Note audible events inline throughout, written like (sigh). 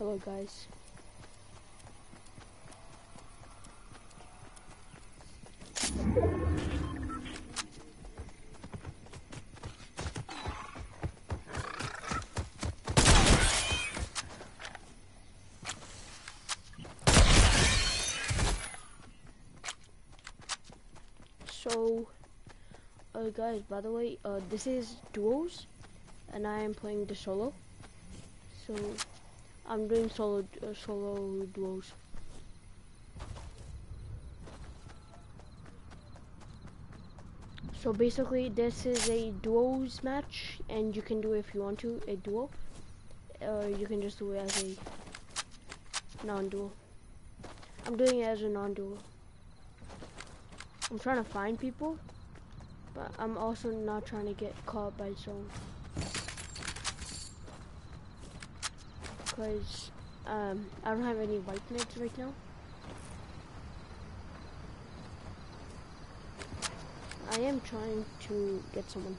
Hello guys. So, uh, guys, by the way, uh, this is duos, and I am playing the solo. So, I'm doing solo uh, solo duos. So basically, this is a duos match, and you can do if you want to a duo, or you can just do it as a non-duo. I'm doing it as a non-duo. I'm trying to find people, but I'm also not trying to get caught by someone. Cause um, I don't have any white meds right now. I am trying to get someone.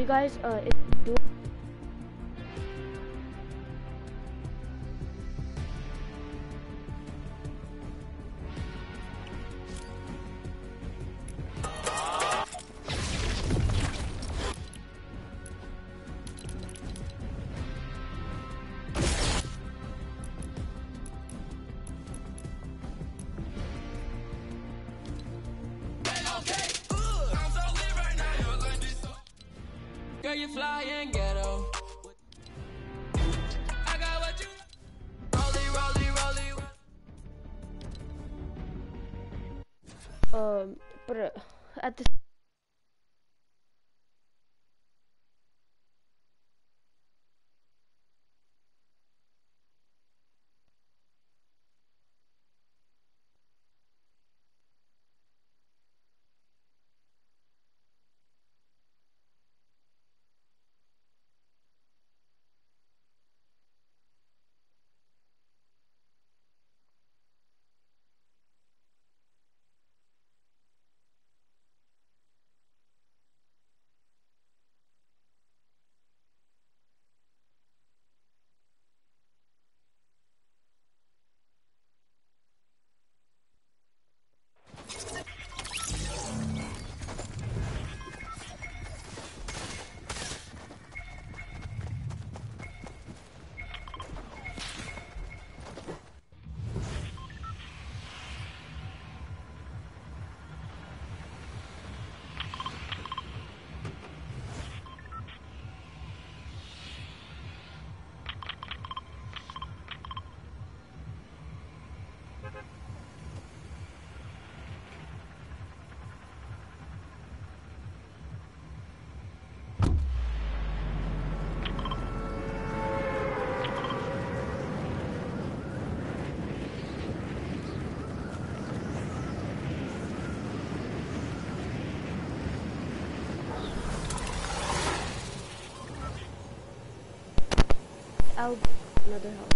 You guys, uh, flying ghetto. I got what you rolly, rolly, rolly. Um, but uh, at the. I'll another help.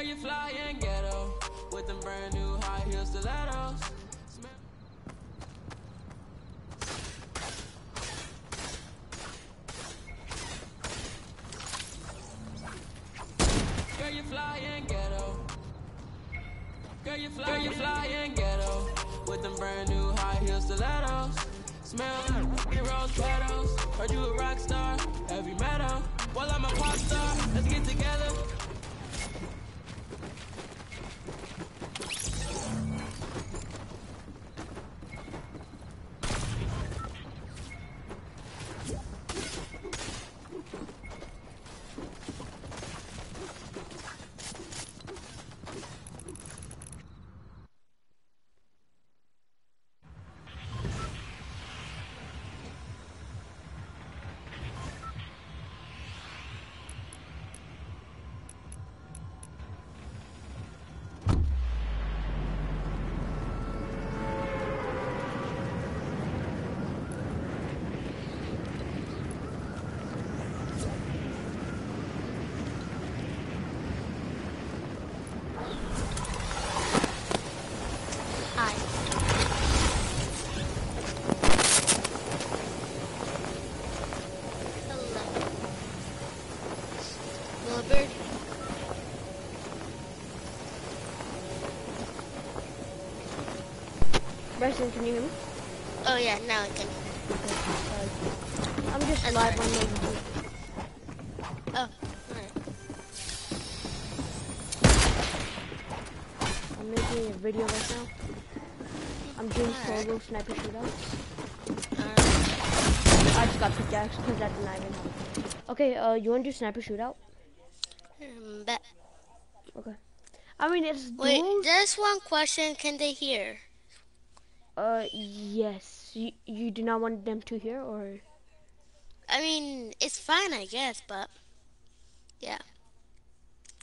Girl, you're flying ghetto with them brand new high heel stilettos. Carson, can you hear me? Oh yeah, now I can. Okay, I'm just That's live sorry. on YouTube. Oh. Right. I'm making a video right now. I'm doing right. solo sniper shootouts. Right. I just got pickaxe because that's an Ivan. Okay, uh, you want to do sniper shootout? Um, bet. Okay. I mean, it's. Wait, just one question. Can they hear? Uh, yes. You, you do not want them to hear, or I mean, it's fine, I guess, but yeah,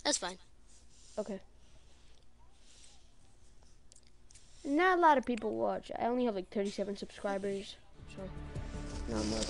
that's fine. okay. Not a lot of people watch. I only have like 37 subscribers, so not much.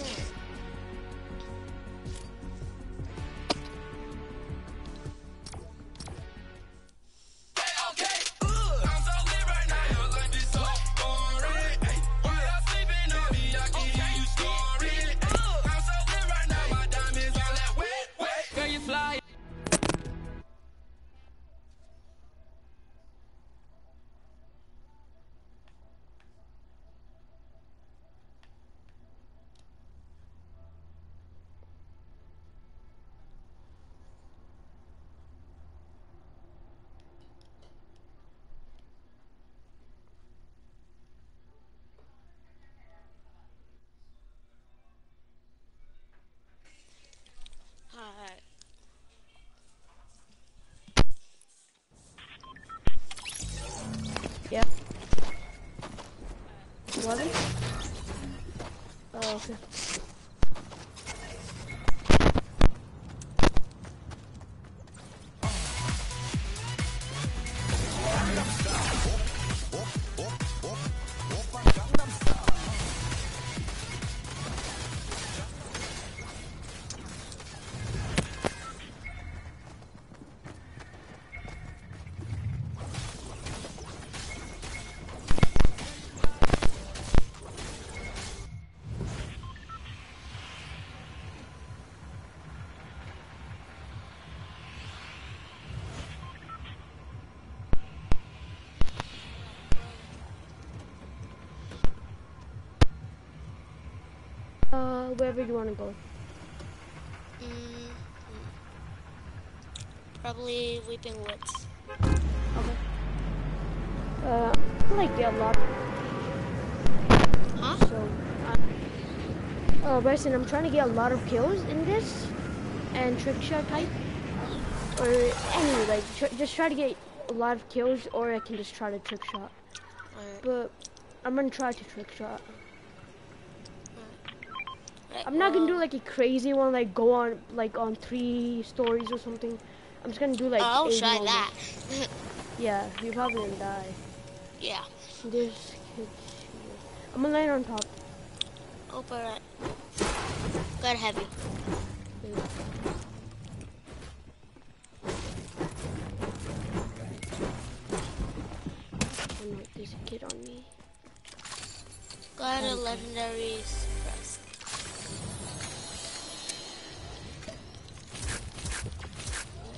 Uh, wherever you want to go. Mm, mm. probably Weeping Woods. Okay. Uh, I like get a lot. Huh? So, uh, uh, Bryson, I'm trying to get a lot of kills in this, and trick shot type, or any like tr- just try to get a lot of kills, or I can just try to trick shot. Alright. But I'm gonna try to trick shot. I'm not gonna do like a crazy one, like go on like on three stories or something. I'm just gonna do like. Oh, I'll try that. (laughs) Yeah, you're probably gonna die. yeah. This kid. I'm gonna land on top. Oh, alright. Uh, Got heavy. Oh no, there's a kid on me. Got a legendary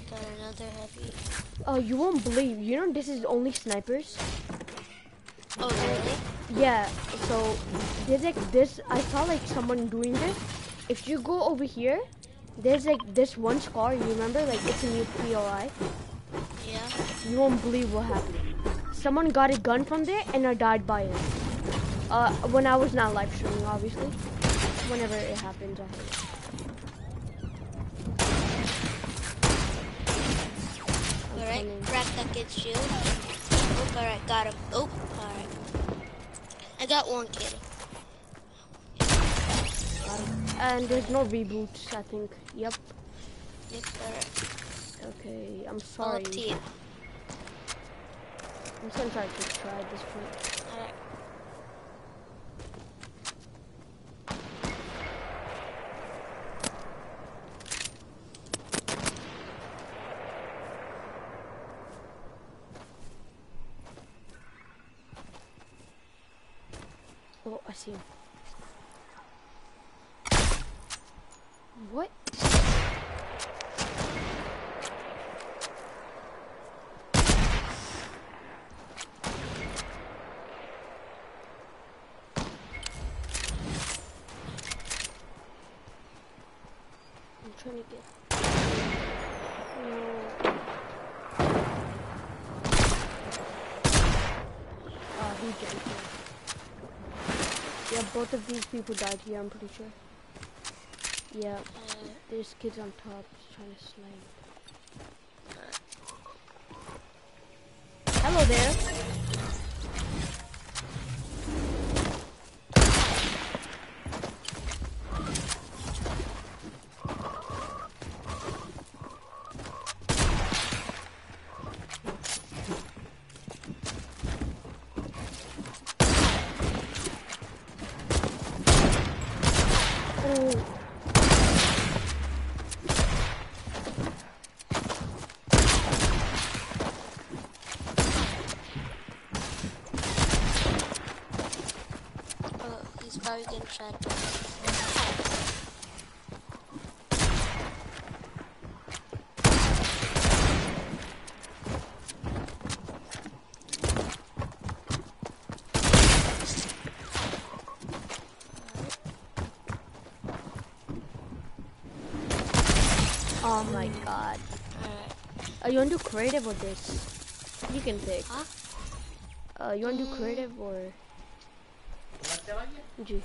Got another heavy. Oh, you won't believe. You know this is only snipers. Oh, really? Yeah. So there's like this. I saw like someone doing this. If you go over here, there's like this one scar. You remember? Like it's a new POI. Yeah. You won't believe what happened. Someone got a gun from there and I died by it. Uh, when I was not live streaming, obviously. Whenever it happens, I hate it. I'm Alright, that kid's shield. Oh, alright, got him. Oh, alright. I got one kid. And there's no reboots, I think. Yep. Yep, alright. Okay, I'm sorry. up to you. I'm gonna try to try this point. See him. What? I'm trying to get. No. Both of these people died here, I'm pretty sure. Yeah, Uh, there's kids on top trying to snipe. Hello there. Oh, oh, he's probably gonna try to. Oh my god. Alright. Are you want to do creative or this? You can pick. Huh? Uh, you want to do creative or G? Mm,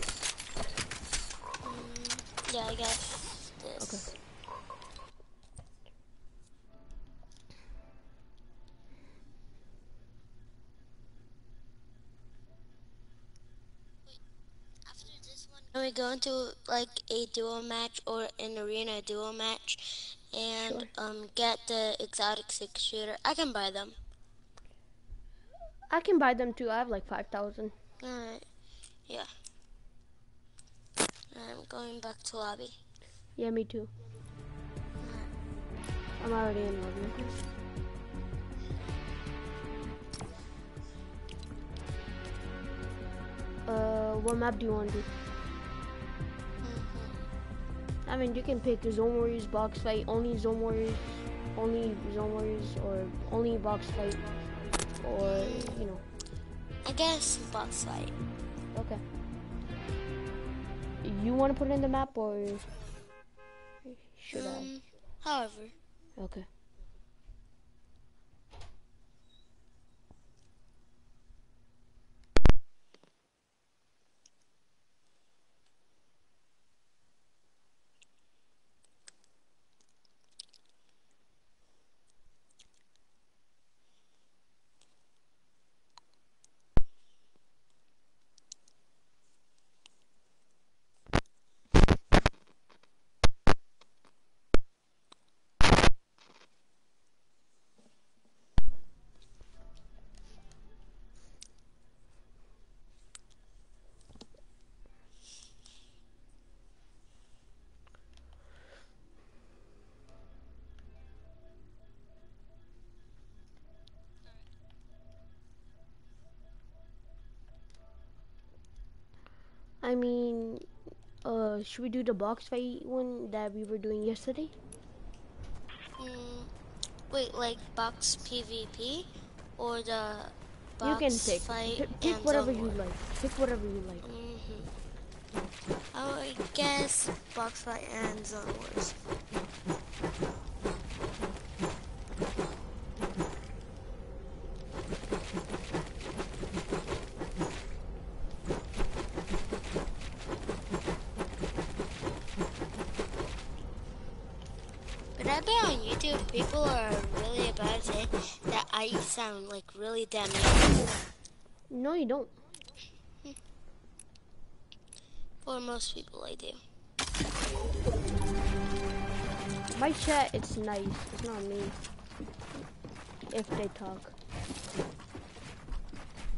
yeah, I guess this. After this we go into like a duo match or an arena duo match and Sure. um get the exotic six shooter? I can buy them. I can buy them too. I have like five thousand. Alright. Yeah. I'm going back to lobby. Yeah, me too. I'm already in lobby. Uh, what map do you want to do? I mean, you can pick Zone Warriors, Box Fight, only Zone Warriors, only Zone Warriors, or only Box Fight, or, you know, I guess box fight. okay. You want to put it in the map, or should I? Um, however. Okay. I mean, uh, should we do the box fight one that we were doing yesterday? Mm, wait, like box PvP or the box you can pick. fight P- pick whatever you like. Pick whatever you like. Mhm. I guess box fight and zone wars. But I bet on YouTube people are really about say that I sound like really damn young. No, you don't. (laughs) For most people, I do. My chat, it's nice. It's not me. If they talk.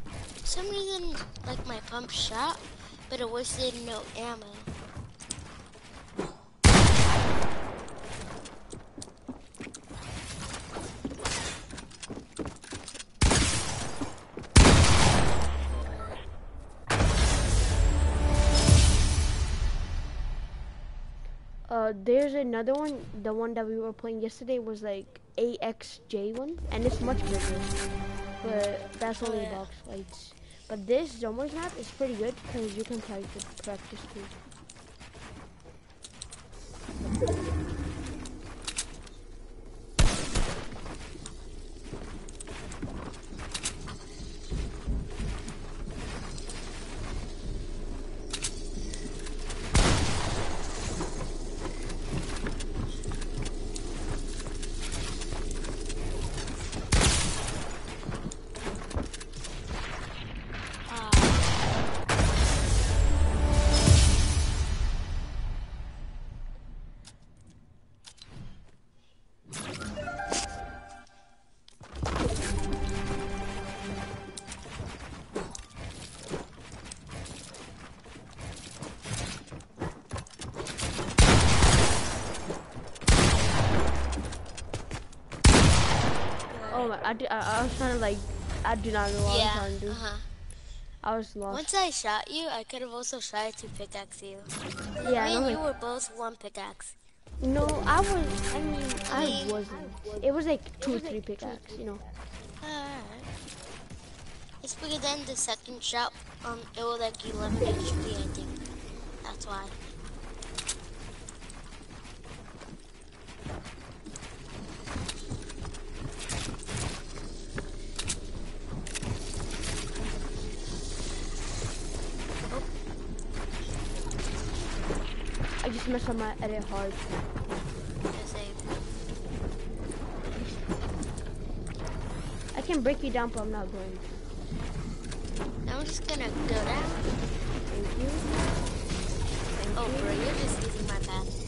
For some reason, like my pump shot, but it wasted no ammo. Another one. The one that we were playing yesterday was like AXJ one, and it's much bigger. But that's only Yeah. box fights. But this Zone Wars map is pretty good because you can practice practice too. I, do, I, I was trying to like, I do not know what I was trying to do. Uh-huh. I was lost. Once I shot you, I could have also tried to pickaxe you. yeah, Me I and know, you like, were both one pickaxe. no, I was, I mean, I mean- wasn't. It was like two, or three pickaxe, you know. Alright. It's because then the second shot, um, it was like 11 HP, I think. That's why. I just up my edit hard. I can break you down, but I'm not going. I'm just gonna go down. Thank you. Thank Oh, you. bro, you're just using my path.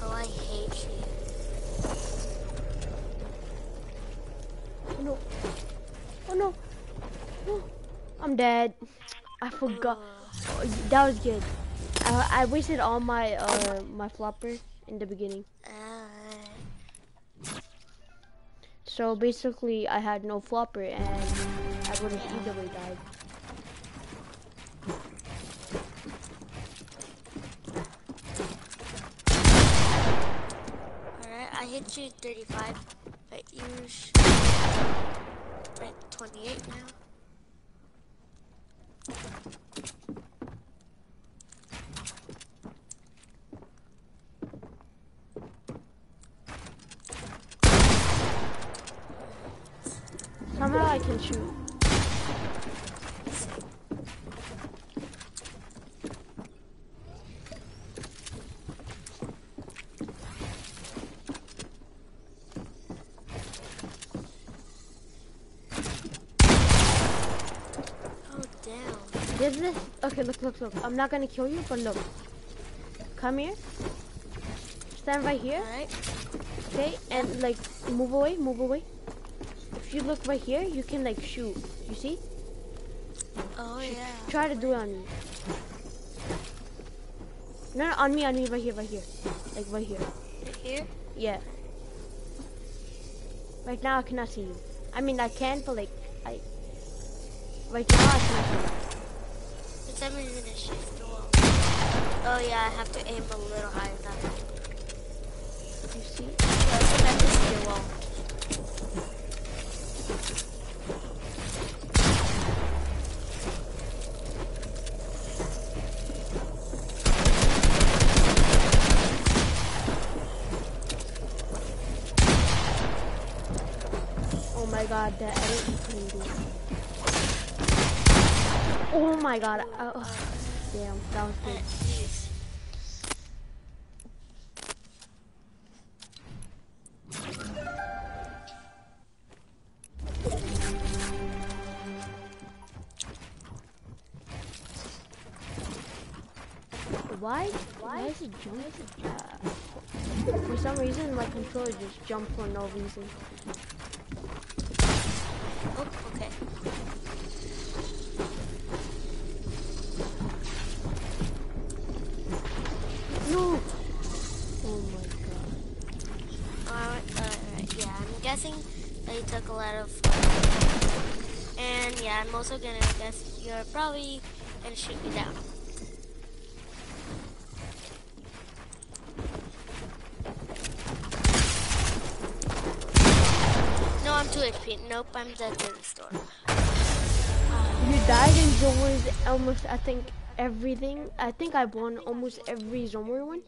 Oh, I hate you. Oh no. Oh no. No. I'm dead. I forgot. Oh, that was good. I, I wasted all my uh my flopper in the beginning. So basically, I had no flopper and I would have either way died. Alright, I hit you 35, but you sh- at 28 now. Somehow I can shoot. Oh, damn. There's this. Okay, look, look, look. I'm not gonna kill you, but look. Come here. Stand right here, Alright. okay? And like, move away, move away. If you look right here, you can like shoot. You see? Oh, yeah. Try to do it on me. No, no, on me, on me, right here, right here. Like right here. Right here? Yeah. Right now I cannot see you. I mean I can, but like I. Right now I cannot see you. For some reason it shifts the wall. Oh, yeah, I have to aim a little higher that. You see? Yeah, so that is the wall. Oh my god, that edit you couldn't. Oh my god. uh, oh, damn, that was good. Why? Why is it jump? Uh, for some reason, my controller just jumped for no reason. Oh, okay. No! Oh my god. Alright, alright, yeah, I'm guessing they took a lot of. And yeah, I'm also gonna guess you're probably gonna shoot me down. No, I'm 2 HP. Nope, I'm dead to the storm. You died in Wars almost, I think, everything. I think I won almost every Zone War one,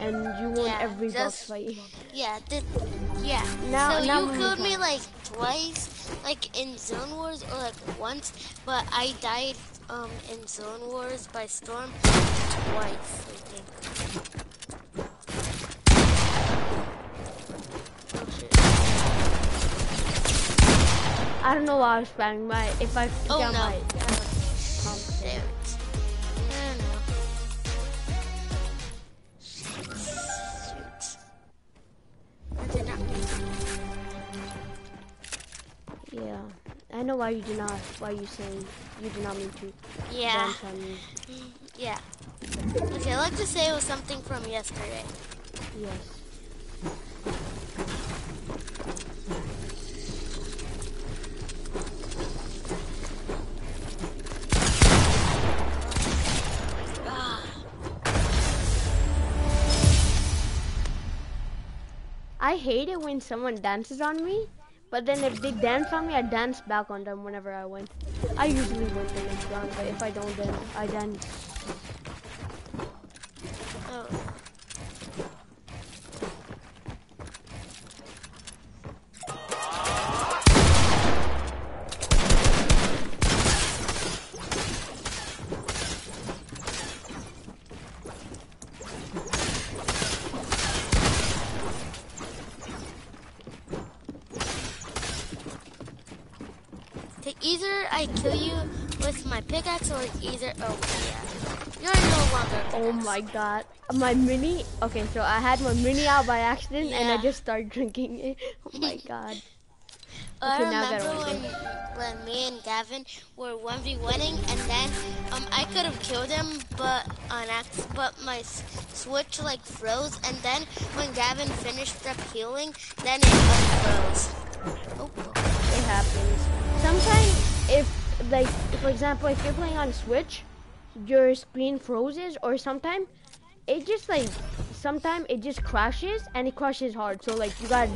and you won Yeah, every box fight. Yeah, yeah. Now- so now you killed me like twice, like in Zone Wars or like once, but I died um in Zone Wars by storm twice, I think. I don't know why I was spamming my. If I Oh no. my. There I know why you do not. Why you saying you do not mean to Yeah. dance on me. Yeah. Okay, let's just say it was something from yesterday. Yes. I hate it when someone dances on me, but then if they dance on me, I dance back on them whenever I win. I usually win the next round, but if I don't, then I dance. Oh. Kill you with my pickaxe or either oh yeah. You're no longer Oh my god. My mini, okay, so I had my mini out by accident and I just started drinking it. (laughs) Oh my (laughs) god. I Okay, now I remember when, when me and Gavin were one v winning, and then um I could have killed him, but on acc- but my s- switch like froze, and then when Gavin finished up healing, then it unfroze. Oh, It happens. Sometimes if, like, for example, if you're playing on Switch, your screen freezes or sometimes it just like, sometimes it just crashes and it crashes hard. So like you gotta,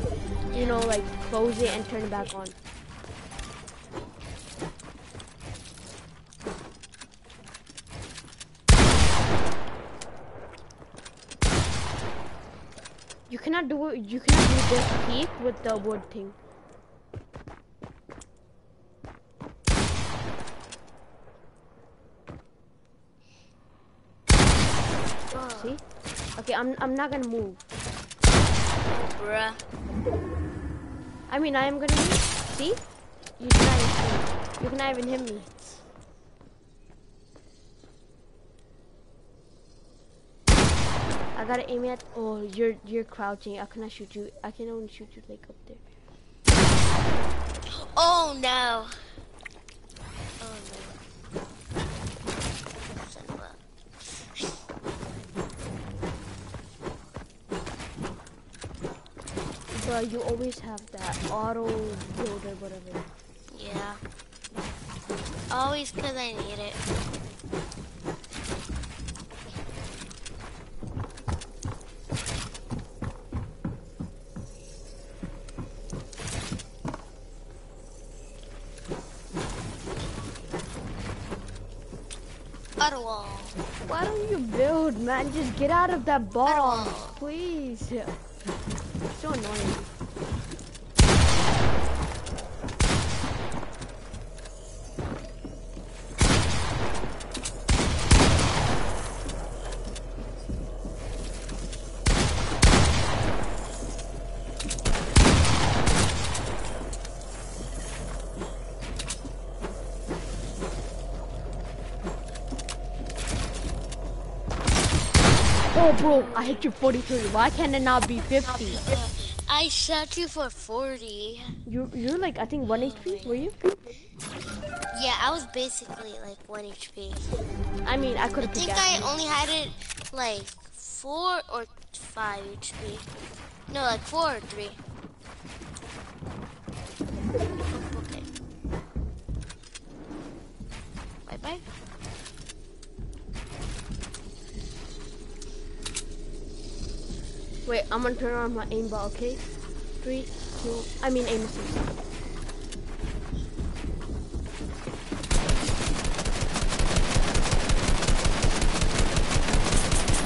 you know, like close it and turn it back on. You cannot do it. You cannot do this peak with the wood thing. See? I'm I'm not gonna move. bruh. I mean, I am gonna move. See? You cannot even hit me. You cannot even hit me. I gotta aim at. Oh, you're you're crouching. I cannot shoot you. I can only shoot you like up there. Oh no. Oh no. Son of a- But you always have that auto build or whatever. Yeah. Always because I need it. Why don't you build, man? Just get out of that box, Ottawa. please. So annoying. Oh, bro, I hit you 43. Why can't it not be 50? Uh, I shot you for 40. You, you're like, I think 1 HP, were you? Yeah, I was basically like 1 HP. I mean, I could have I think I only had it like 4 or 5 HP. No, like 4 or 3. Oh, okay. Bye Wait, I'm gonna turn on my aimbot, okay? Three, two, I mean aim assist.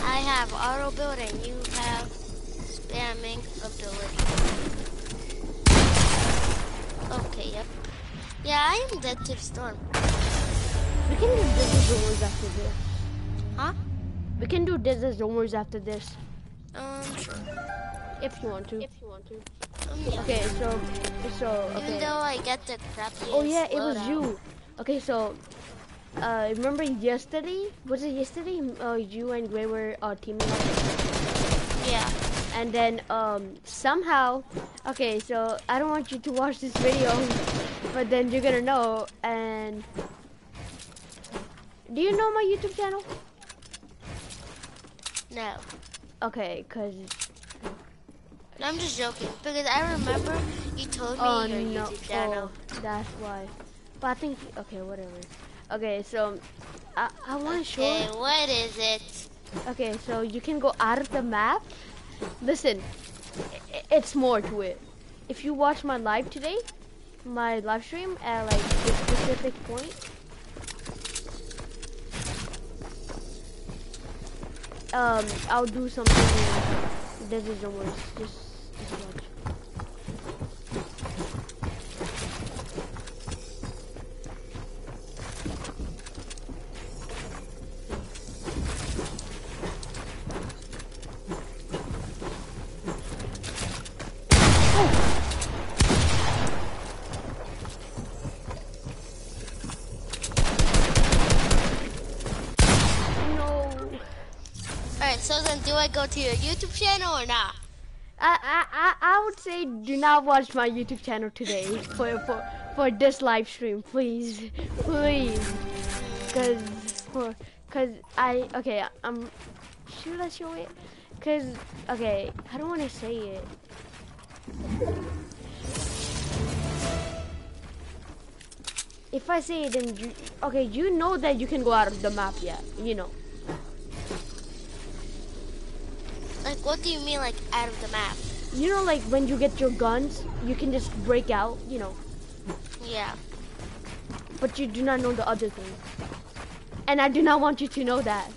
I have auto build and you have spamming ability. Okay, yep. Yeah, I am dead to storm. We can do Desert Zone Wars after this. Huh? We can do Desert Zone Wars after this. If you want to. If you want to. Yeah. Okay, so so Even though I get the crappy. Oh yeah, it was you. Okay, so uh, remember yesterday? Was it yesterday? Uh, you and Gray were uh, teaming up, Yeah. and then um, somehow, okay, so I don't want you to watch this video, but then you're gonna know. And do you know my YouTube channel? No. Okay, cause No, I'm just joking because I remember you told me oh your no, YouTube channel. oh, that's why. But I think okay, whatever. Okay, so I I want to show. Okay, what is it? Okay, so you can go out of the map. Listen, it's more to it. If you watch my live today, my live stream at like this specific point, um, I'll do something. This is the worst. Just, just watch. No. Alright, so then do I go to your YouTube channel or not? I, I, I, would say do not watch my YouTube channel today for, for, for this live stream, please, please, cause cause I, okay, I'm, should I show it? Cause, okay, I don't want to say it. If I say it, then you, okay, you know that you can go out of the map, yeah, you know. Like, what do you mean, like, out of the map? You know, like when you get your guns, you can just break out, you know. Yeah. but you do not know the other thing. And I do not want you to know that.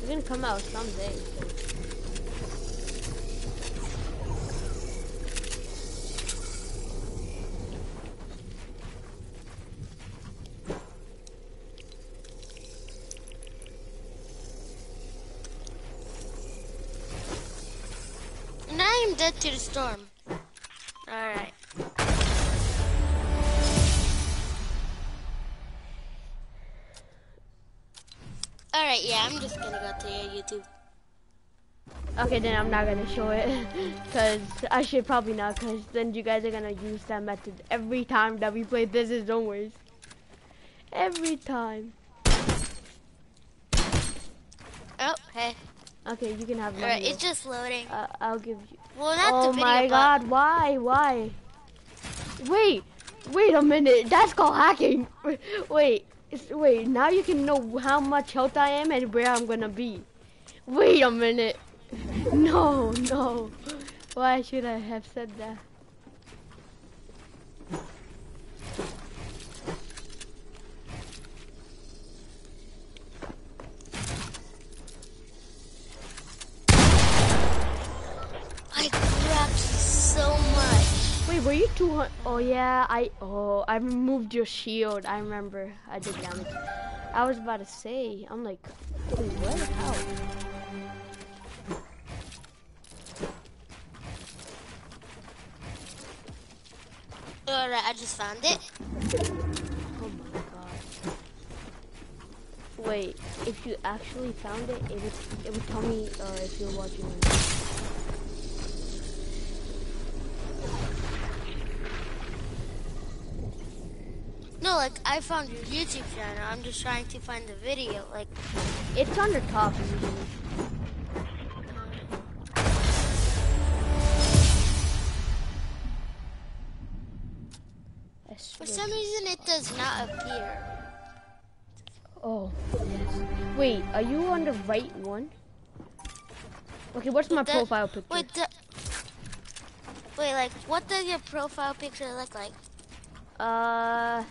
You're gonna come out someday. so- And I am dead to the storm. Alright. Alright, yeah, I'm just gonna go to your YouTube. Okay, then I'm not gonna show it. (laughs) Cause I should probably not, cause then you guys are gonna use that method every time that we play This Is Don't Waste. Every time. Oh, hey. Okay, you can have my Alright, it's just loading. Uh, I'll give you. Well, not oh the video, my god, why? Why? Wait, wait a minute. That's called hacking. (laughs) Wait, wait, now you can know how much health I am and where I'm gonna be. Wait a minute. (laughs) No, no. Why should I have said that? Were you 200? Oh yeah, I, oh, I removed your shield. I remember I did damage. I was about to say, I'm like, wait, what? How? Alright, I just found it. Oh my god. Wait, if you actually found it, it would it would tell me uh, if you're watching. or not. No, like, I found your YouTube channel. I'm just trying to find the video. Like, It's on the top usually. For some reason, it does not appear. Oh, yes. Wait, are you on the right one? Okay, what's my That- profile picture? Wait, the, wait, like, what does your profile picture look like? Uh,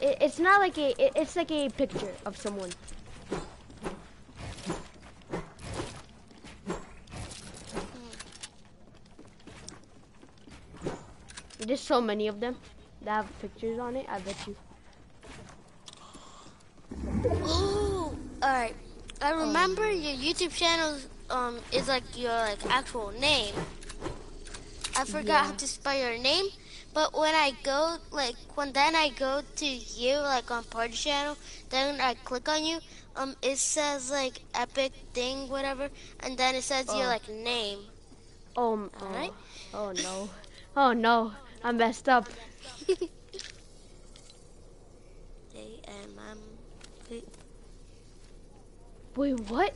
it, it's not like a. It, it's like a picture of someone. There's so many of them that have pictures on it. I bet you. Oh alright. I remember your YouTube channel um is like your like actual name. I forgot how to spell your name, but when I go like when then I go to you like on party channel, then I click on you, um it says like epic thing whatever, and then it says your Oh. like name. Oh, oh, oh no. Oh no. I messed up. (laughs) A M M. P- Wait, what?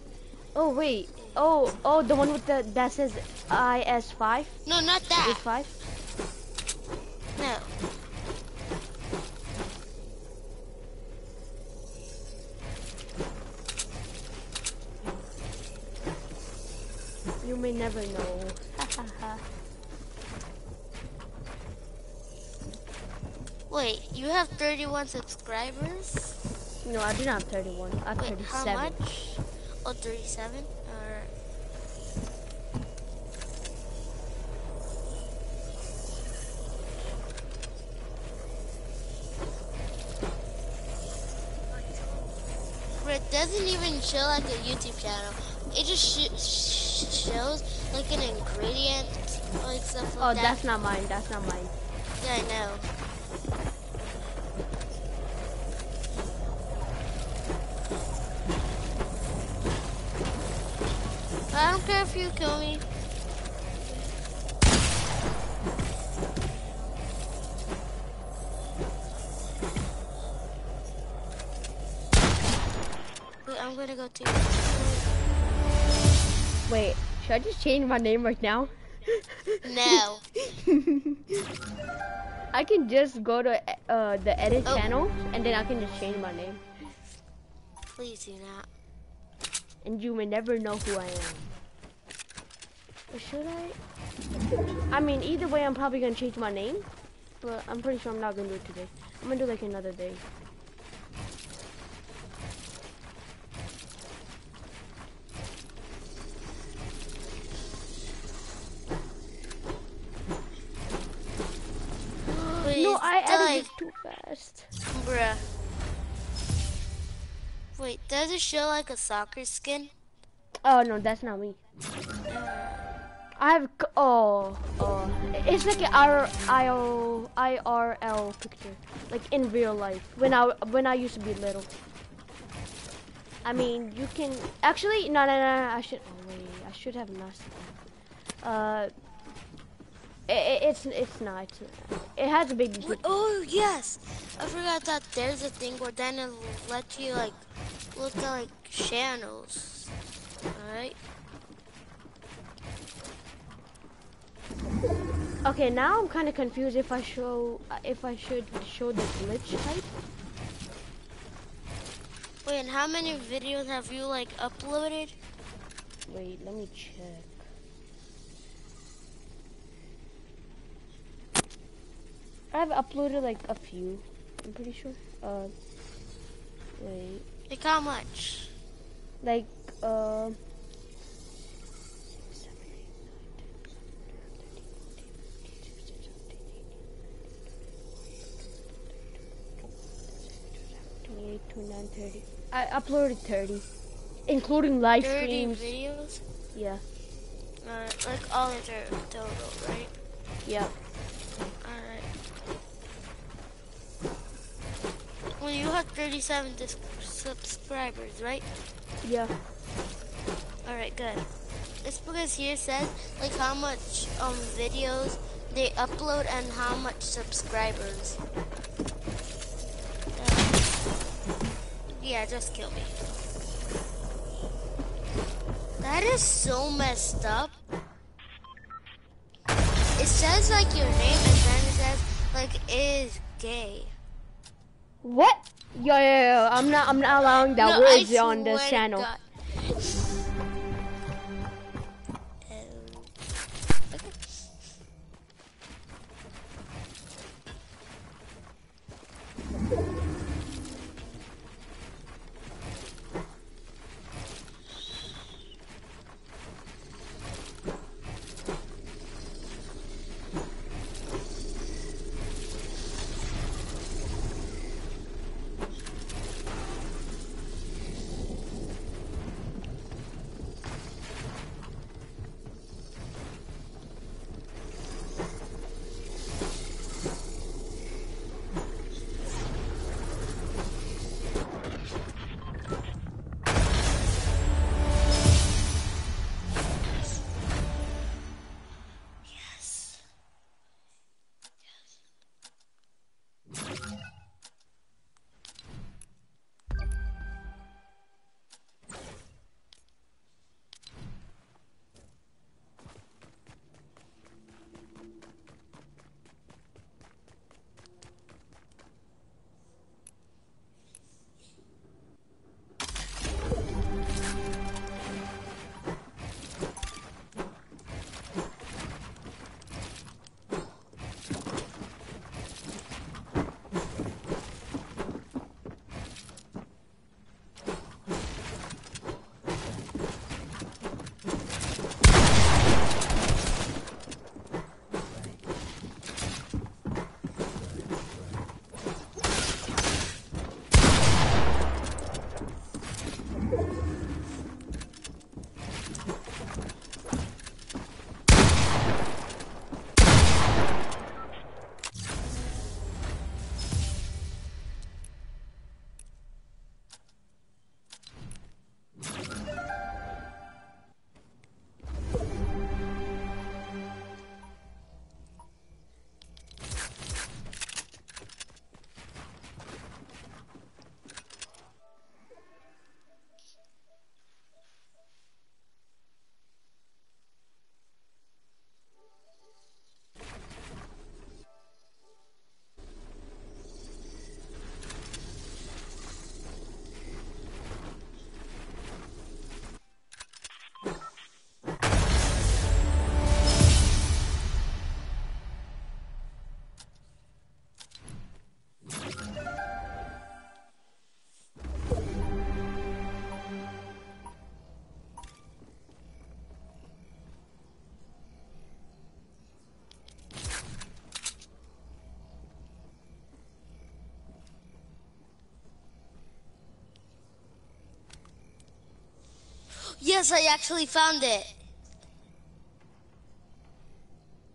Oh wait. Oh, oh, the one with the that says IS5. No, not that. five? No. You may never know. (laughs) Wait, you have 31 subscribers? no, I do not have 31. I have Wait, 37. how much? Oh, 37? Alright. But it doesn't even show like a YouTube channel. It just sh- sh- shows like an ingredient, like stuff Oh, like that. that's not mine. That's not mine. Yeah, I know. I don't care if you kill me. I'm gonna go to. Wait, should I just change my name right now? No. (laughs) I can just go to uh, the edit Oh. channel and then I can just change my name. Please do not. And you may never know who I am. Or should I? I mean, either way, I'm probably gonna change my name. But I'm pretty sure I'm not gonna do it today. I'm gonna do like another day. Wait, no, I edited it too fast. bruh. Wait, does it show like a soccer skin? Oh no, that's not me. I have oh oh it's like an IR, IO, IRL picture, like in real life when I when I used to be little. I mean, you can actually no no no. I should oh wait I should have not. Uh, it, it's it's not. It has a baby. Wait, oh yes, I forgot that there's a thing where then it lets you like look at like channels. Alright. Okay, now I'm kind of confused if I show uh, if I should show the glitch type. Wait, and how many videos have you like uploaded? Wait, let me check. I've uploaded like a few. I'm pretty sure. Uh, wait, Like how much? like uh. Thirty. I uploaded 30, including live 30 streams. videos? Yeah, Alright, like all into total, right? yeah. Alright. Well, you have 37 dis- subscribers, right? Yeah. Alright, good. It's because here says like how much um videos they upload and how much subscribers. Yeah, yeah just kill me. That is so messed up. It says like your name and then it says like is gay. What? Yo, yo, yeah. I'm not. I'm not allowing that No, words on this channel. God. Yes, I actually found it.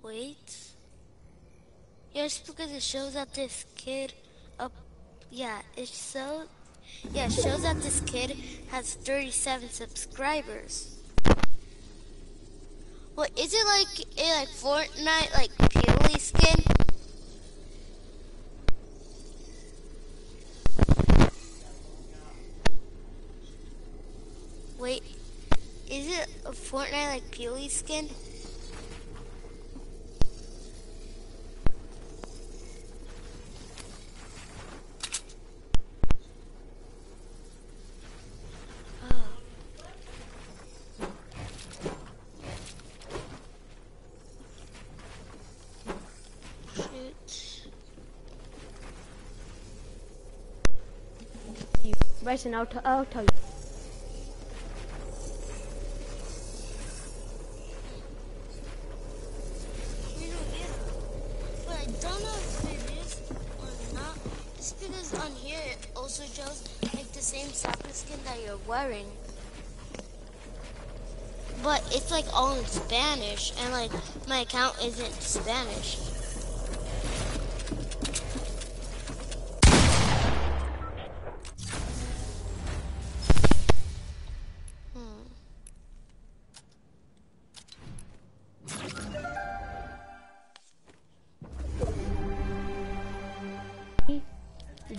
Wait. Yes, because it shows that this kid up. Yeah, it shows. Yeah, it shows that this kid has 37 subscribers. What is it like a like Fortnite like Peely skin? Wait, is it a Fortnite like Peely skin? Oh. Bryson, I'll, t- I'll tell. You wearing. But it's like all in Spanish and like my account isn't Spanish. Hmm.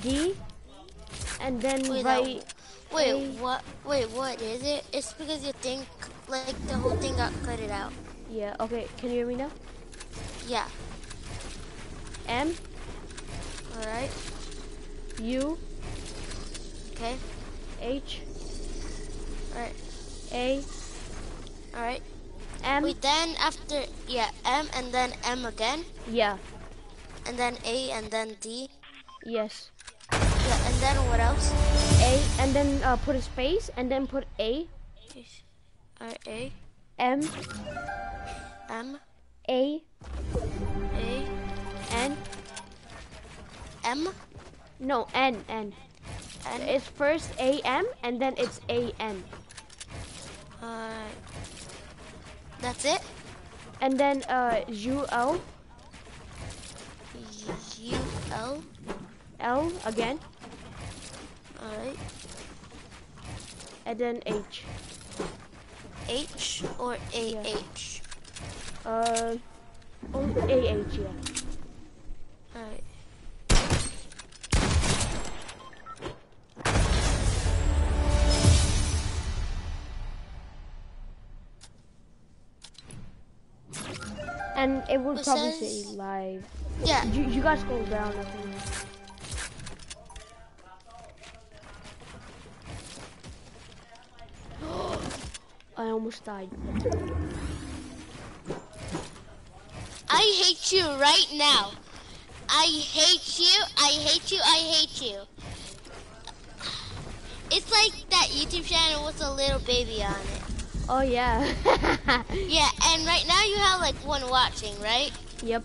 D, and then Wait. Wait, what? Wait, what is it? It's because you think like the whole thing got cut it out. Yeah. Okay. Can you hear me now? Yeah. M All right. U Okay. H All right. A All right. M. Wait, then after yeah M and then M again Yeah. and then A and then D. Yes. Yeah, and then what else? A, and then uh, put a space, and then put A R A M M A A N. M No, N N. N. It's first A M, and then it's A N, Alright. That's it. and then uh U L U L. L again, Alright. and then H. H or A H. Uh, oh, A H. Yeah. Alright. And it would It probably says- say live. Yeah. You, you guys scroll down. I think. Almost died. I hate you right now. I hate you. I hate you. I hate you. It's like that YouTube channel with a little baby on it. Oh yeah. (laughs) Yeah, and right now you have like one watching, right? yep.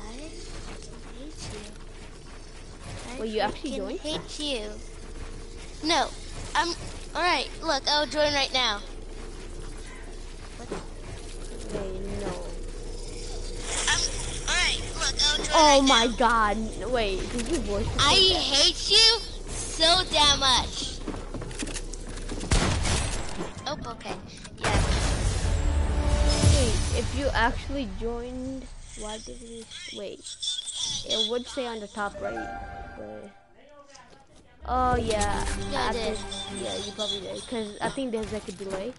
I hate you. I Well, you actually joined? hate you. No, I'm all right. Look, I'll join right now. Wait, no. I'm all right. Look, I'll join Oh right my now. god. Wait, did you voice I like hate you so damn much. Oh, okay. Yeah. Wait, if you actually joined, why did we wait? It would say on the top right, but oh yeah, Yeah, I after- did. yeah, you probably did, cause I think there's like a delay.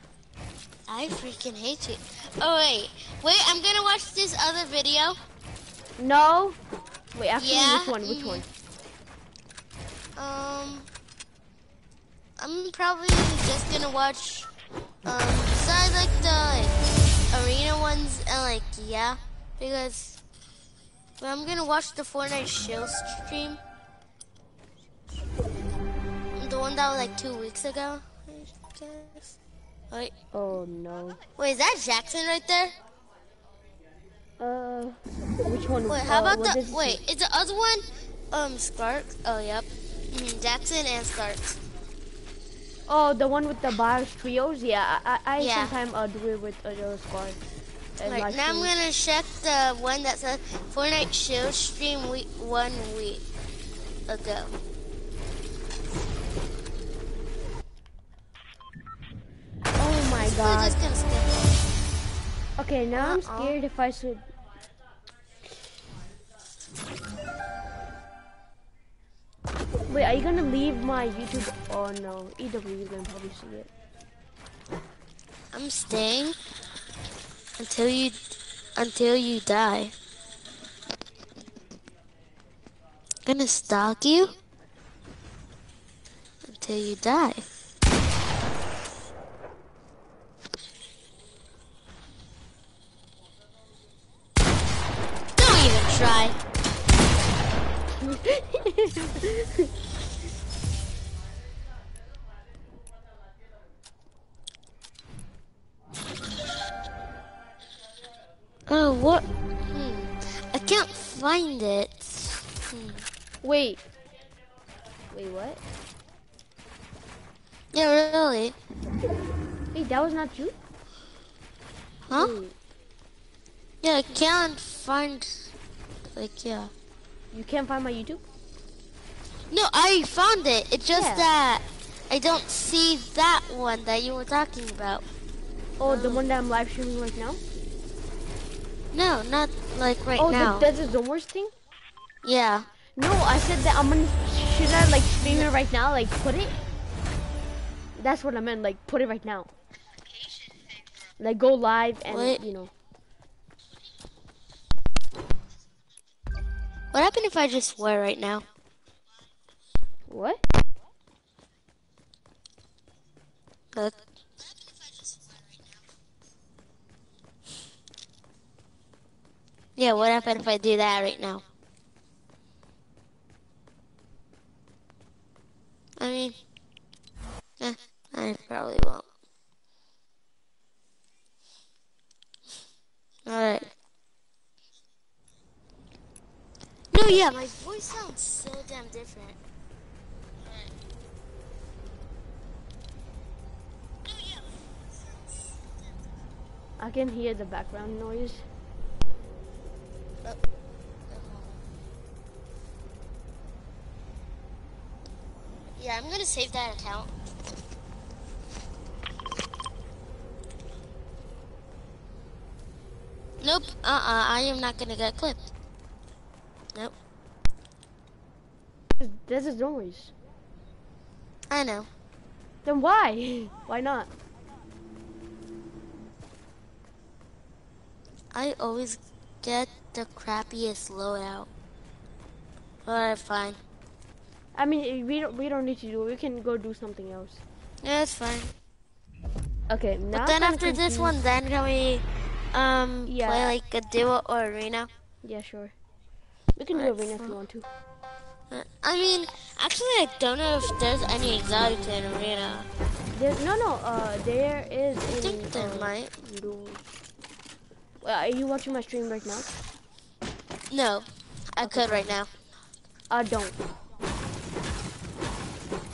I freaking hate it. Oh wait, wait. I'm gonna watch this other video. No, wait, actually, Yeah, which one? Which mhm. one? Um, I'm probably just gonna watch. Um, besides like the like, arena ones and like yeah, because but I'm gonna watch the Fortnite show stream. The one that was like two weeks ago. I guess. Wait, Oh no. wait, is that Jackson right there? Uh, which one? Wait, how uh, about what the wait? Is the other one um Skark? Oh, yep. Mhm, Jackson and Skark. Oh, the one with the bars trios. Yeah, I, I, I Yeah. sometimes uh, do it with uh, the squad. Right, now I'm gonna check the one that says Fortnite show stream week one week ago. Oh my god. just gonna skip Okay, now I'm Uh-uh. scared if I should. Wait, are you gonna leave my YouTube? Oh no, EW is gonna probably see it. it. I'm staying until you until you die. gonna stalk you until you die. Don't even try. (laughs) Oh, what? Hmm. I can't find it. Hmm. Wait. Wait, what? Yeah, really? Wait, that was not you? Huh? Wait, Yeah, I can't find. Like, yeah. you can't find my YouTube? No, I found it. It's just Yeah. that I don't see that one that you were talking about. Oh, the oh. one that I'm live streaming right now? No, not like right oh, now. oh, that is the worst thing? yeah. No, I said that I'm gonna. Should I like stream it right now? Like put it? That's what I meant. Like put it right now. Like go live and Wait. you know. What happened if I just swear right now? What? Look. Yeah, what happened if I do that right now? I mean, eh, I probably won't. Alright. No, yeah, my voice sounds so damn different. I can hear the background noise. Yeah, I'm gonna save that account. Nope, uh-uh, I am not gonna get clipped. Nope, Desert Zomers. I know. Then why? (laughs) why not? I always get the crappiest loadout. Alright, fine. I mean, we don't we don't need to do it. We can go do something else. Yeah, it's fine. Okay, now But then after this one, then can we um Yeah. play like a duo or arena? Yeah, sure. We can do arena if you want to. Uh, I mean, actually, I don't know if there's any exotics in arena. There, no, no. Uh, there is. I in, think there uh, might. Well, are you watching my stream right now? No, I could right now. Uh, don't.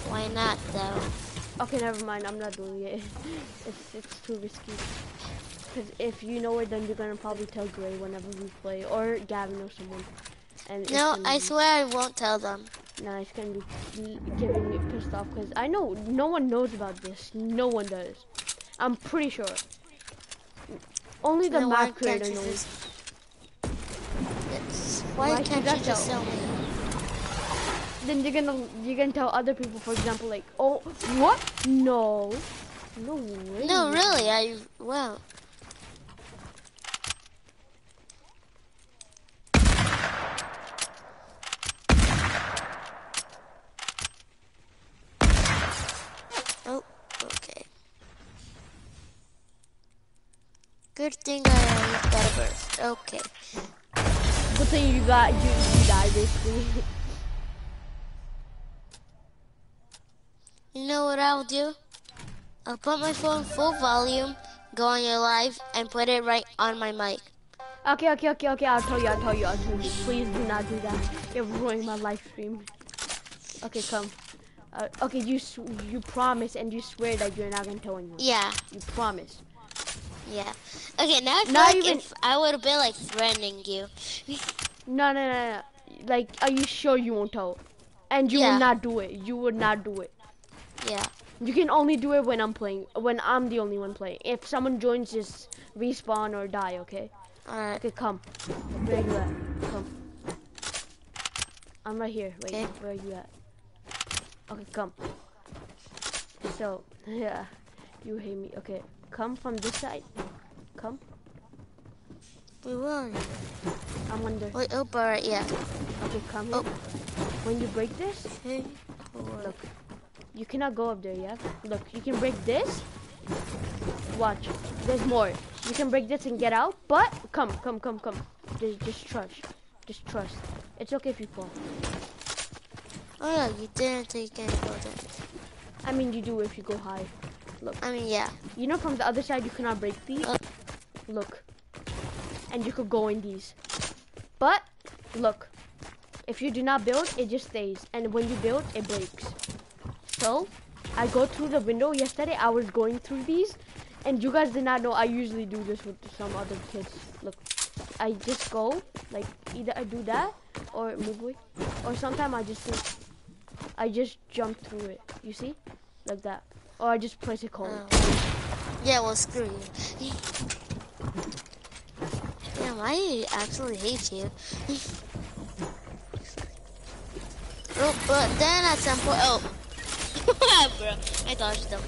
Why not though? Okay, never mind. I'm not doing it. (laughs) It's it's too risky. Cause if you know it, then you're gonna probably tell Gray whenever we play, or Gavin or someone. And No, I be- swear I won't tell them. Nah, it's gonna be getting me pissed off because I know no one knows about this. No one does. I'm pretty sure. Only the why map creator knows. just- Why Why can't you just tell? tell me? Then you're gonna you're gonna tell other people, for example, like, oh, what? No, no way. No, really, I well. Oh, okay. Good thing I got a burst. Okay. Good thing you got you you died basically. (laughs) You know what I'll do? I'll put my phone full volume, go on your live, and put it right on my mic. okay, okay, okay, okay. I'll tell you. I'll tell you. I'll tell you. Please do not do that. You're ruining my live stream. Okay, come. Uh, okay, you you promise and you swear that you're not gonna tell anyone. Yeah, You promise. Yeah. Okay, now I feel Not like even- if I would have been like threatening you. No, no, no, no. Like, are you sure you won't tell? And you Yeah. will not do it. You would not do it. Yeah. You can only do it when I'm playing. When I'm the only one playing. If someone joins, just respawn or die. Okay. Alright. Okay, come. Where you at? Come. I'm right here. Wait, Okay. where are you at? Okay, come. So, (laughs) yeah, you hate me. Okay, come from this side. Come. We will. I'm under. Wait, oh, alright, yeah. Okay, come Oh. When you break this, four. look. You cannot go up there, yeah? Look, you can break this. Watch. There's more. You can break this and get out, but come, come, come, come. Just, just trust. Just trust. It's okay if you fall. Oh yeah, you didn't take any further. I mean, you do if you go high. I mean, yeah. You know, from the other side, you cannot break these. Uh. Look. And you could go in these. But, look. If you do not build, it just stays. And when you build, it breaks. So, I go through the window. Yesterday, I was going through these. And you guys did not know I usually do this with some other kids. Look. I just go, like, either I do that, or move away. Or sometimes I just, I just jump through it. You see? Like that. Or I just cone. Oh. Yeah, well, screw you. Damn, I actually hate you. oh, but then at some point, oh. (laughs) Bro, I dodged them.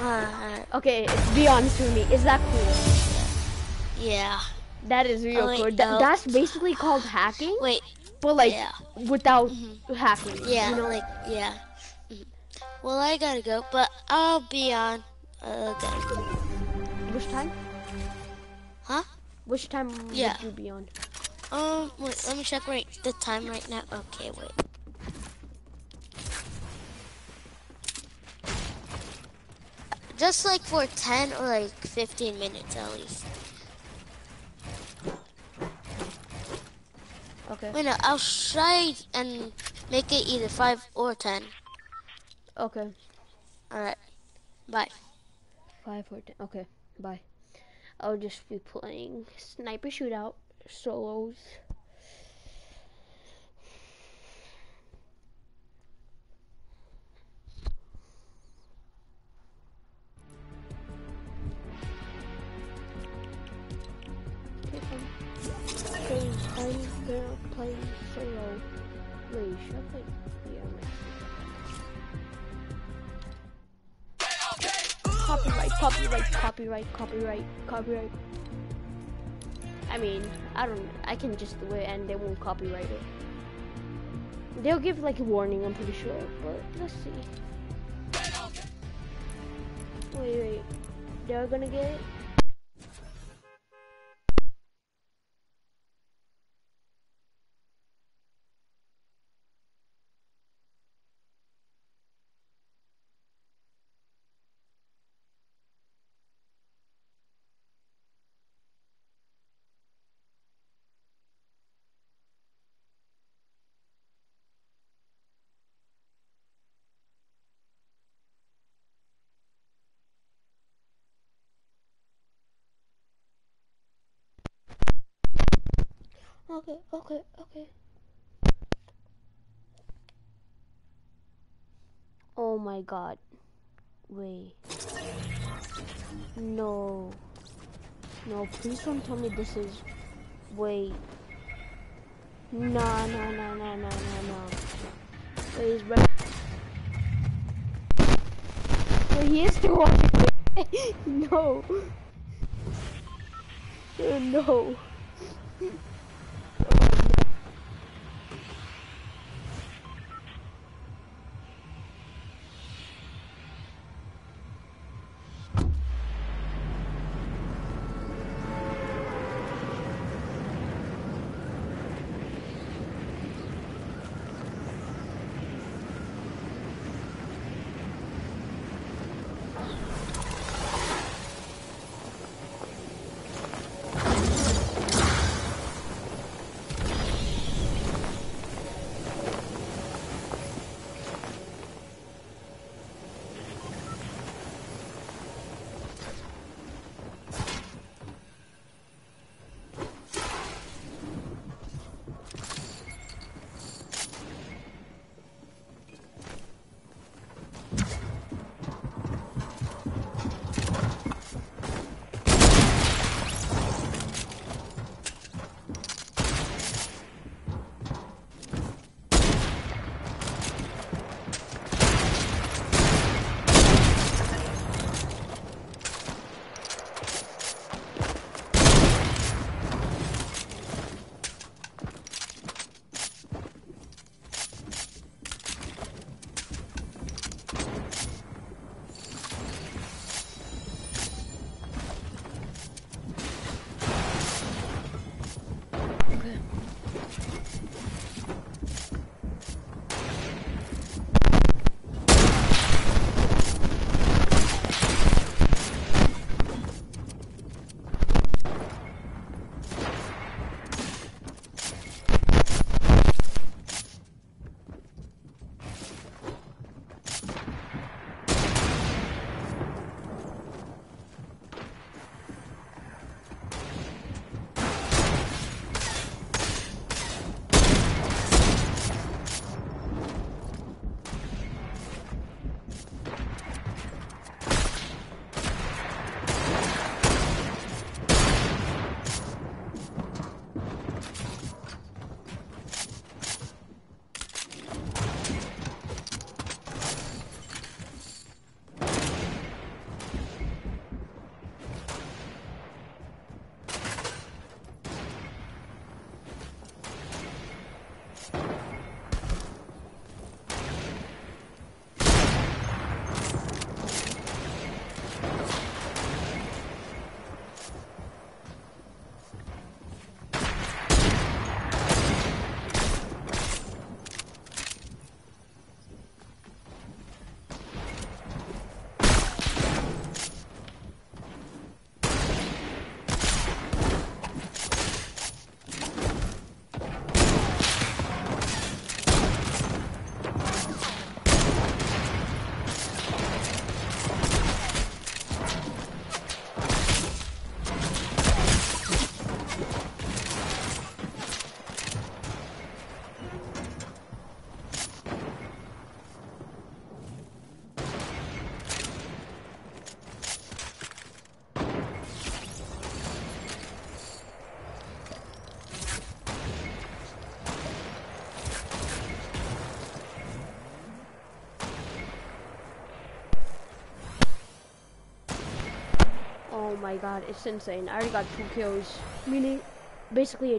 Alright, Okay, be honest with me. Is that cool? yeah. That is real Oh, wait, cool. That's basically called hacking, Wait, but like yeah. without hacking. Yeah, You know? like yeah. Mhm. Well, I gotta go, but I'll be on. Uh, again. Which time? Huh? Which time Yeah. would you be on? Um, wait, let me check right the time right now. Okay, wait. Just like for 10 or like 15 minutes at least. Okay. Wait, no, I'll try and make it either 5 or 10. Okay. Alright, bye. Five or ten. Okay. Bye. I'll just be playing sniper shootout solos. Solo. Wait, should I play? Yeah, Copyright, copyright, copyright, copyright, copyright. I mean, I don't, I can just do it and they won't copyright it. They'll give like a warning, I'm pretty sure, but let's see. Wait, wait, they're gonna get it? Okay, okay, okay. Oh my god. Wait. No. No, please don't tell me this is... Wait. No, no, no, no, no, no, no. Wait, he's right. Wait, he is still watching. (laughs) no. Oh, (laughs) no. My god, it's insane. I already got two kills. Meaning, basically a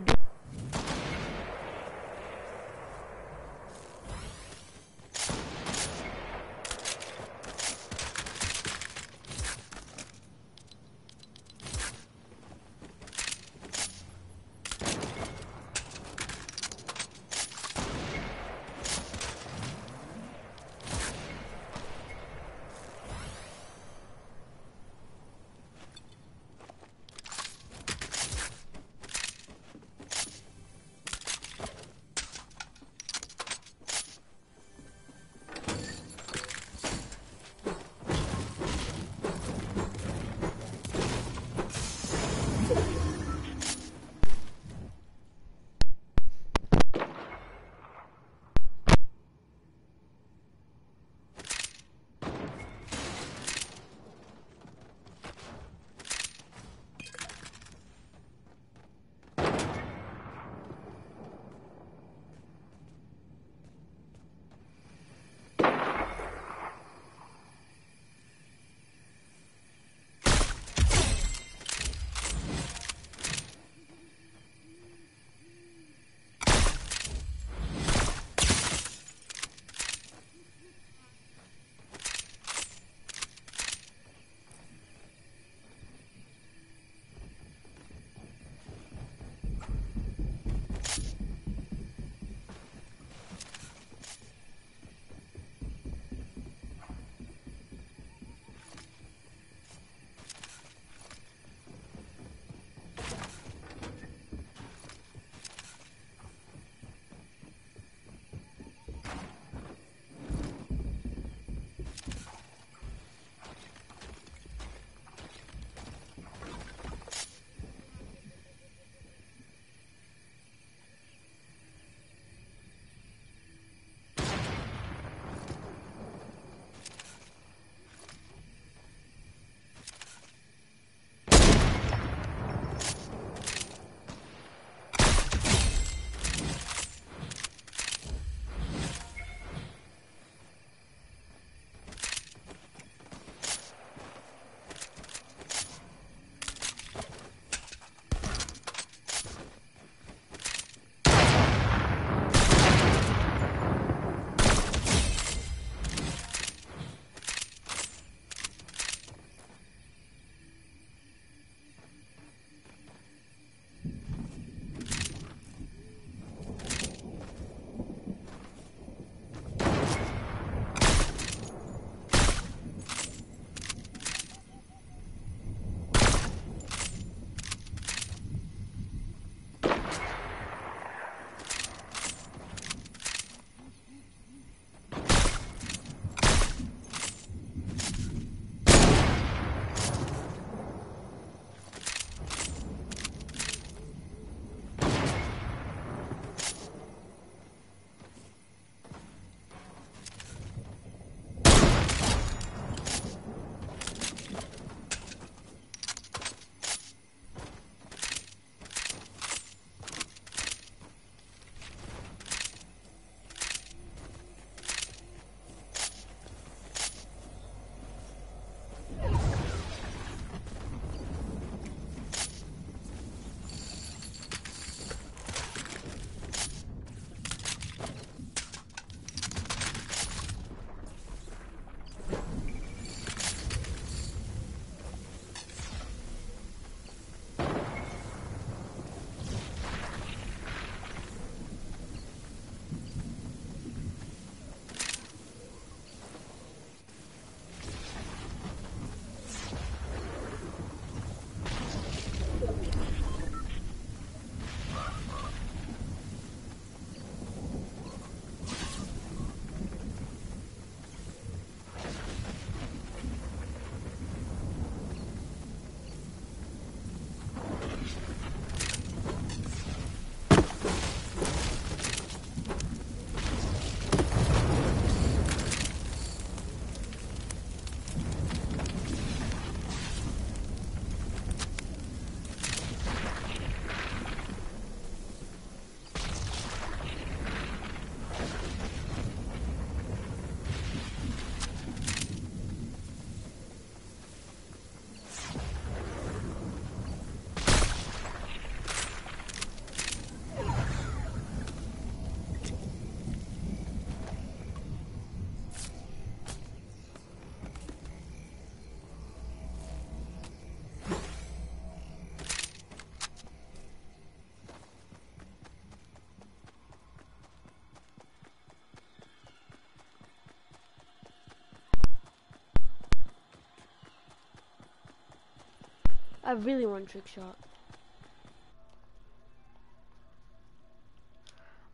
I really want trick shot.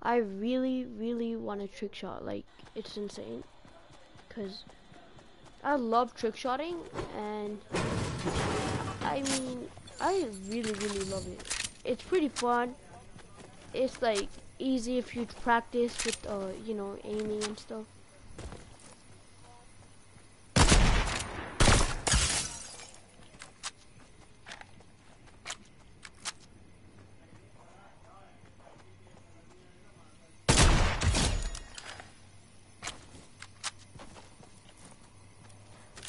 I really, really want a trick shot. Like, it's insane. Because I love trick shotting, and I mean, I really, really love it. It's pretty fun. It's like easy if you practice with, uh, you know, aiming and stuff.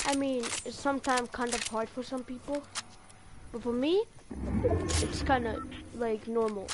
I mean, it's sometimes kind of hard for some people, but for me, it's kind of like normal.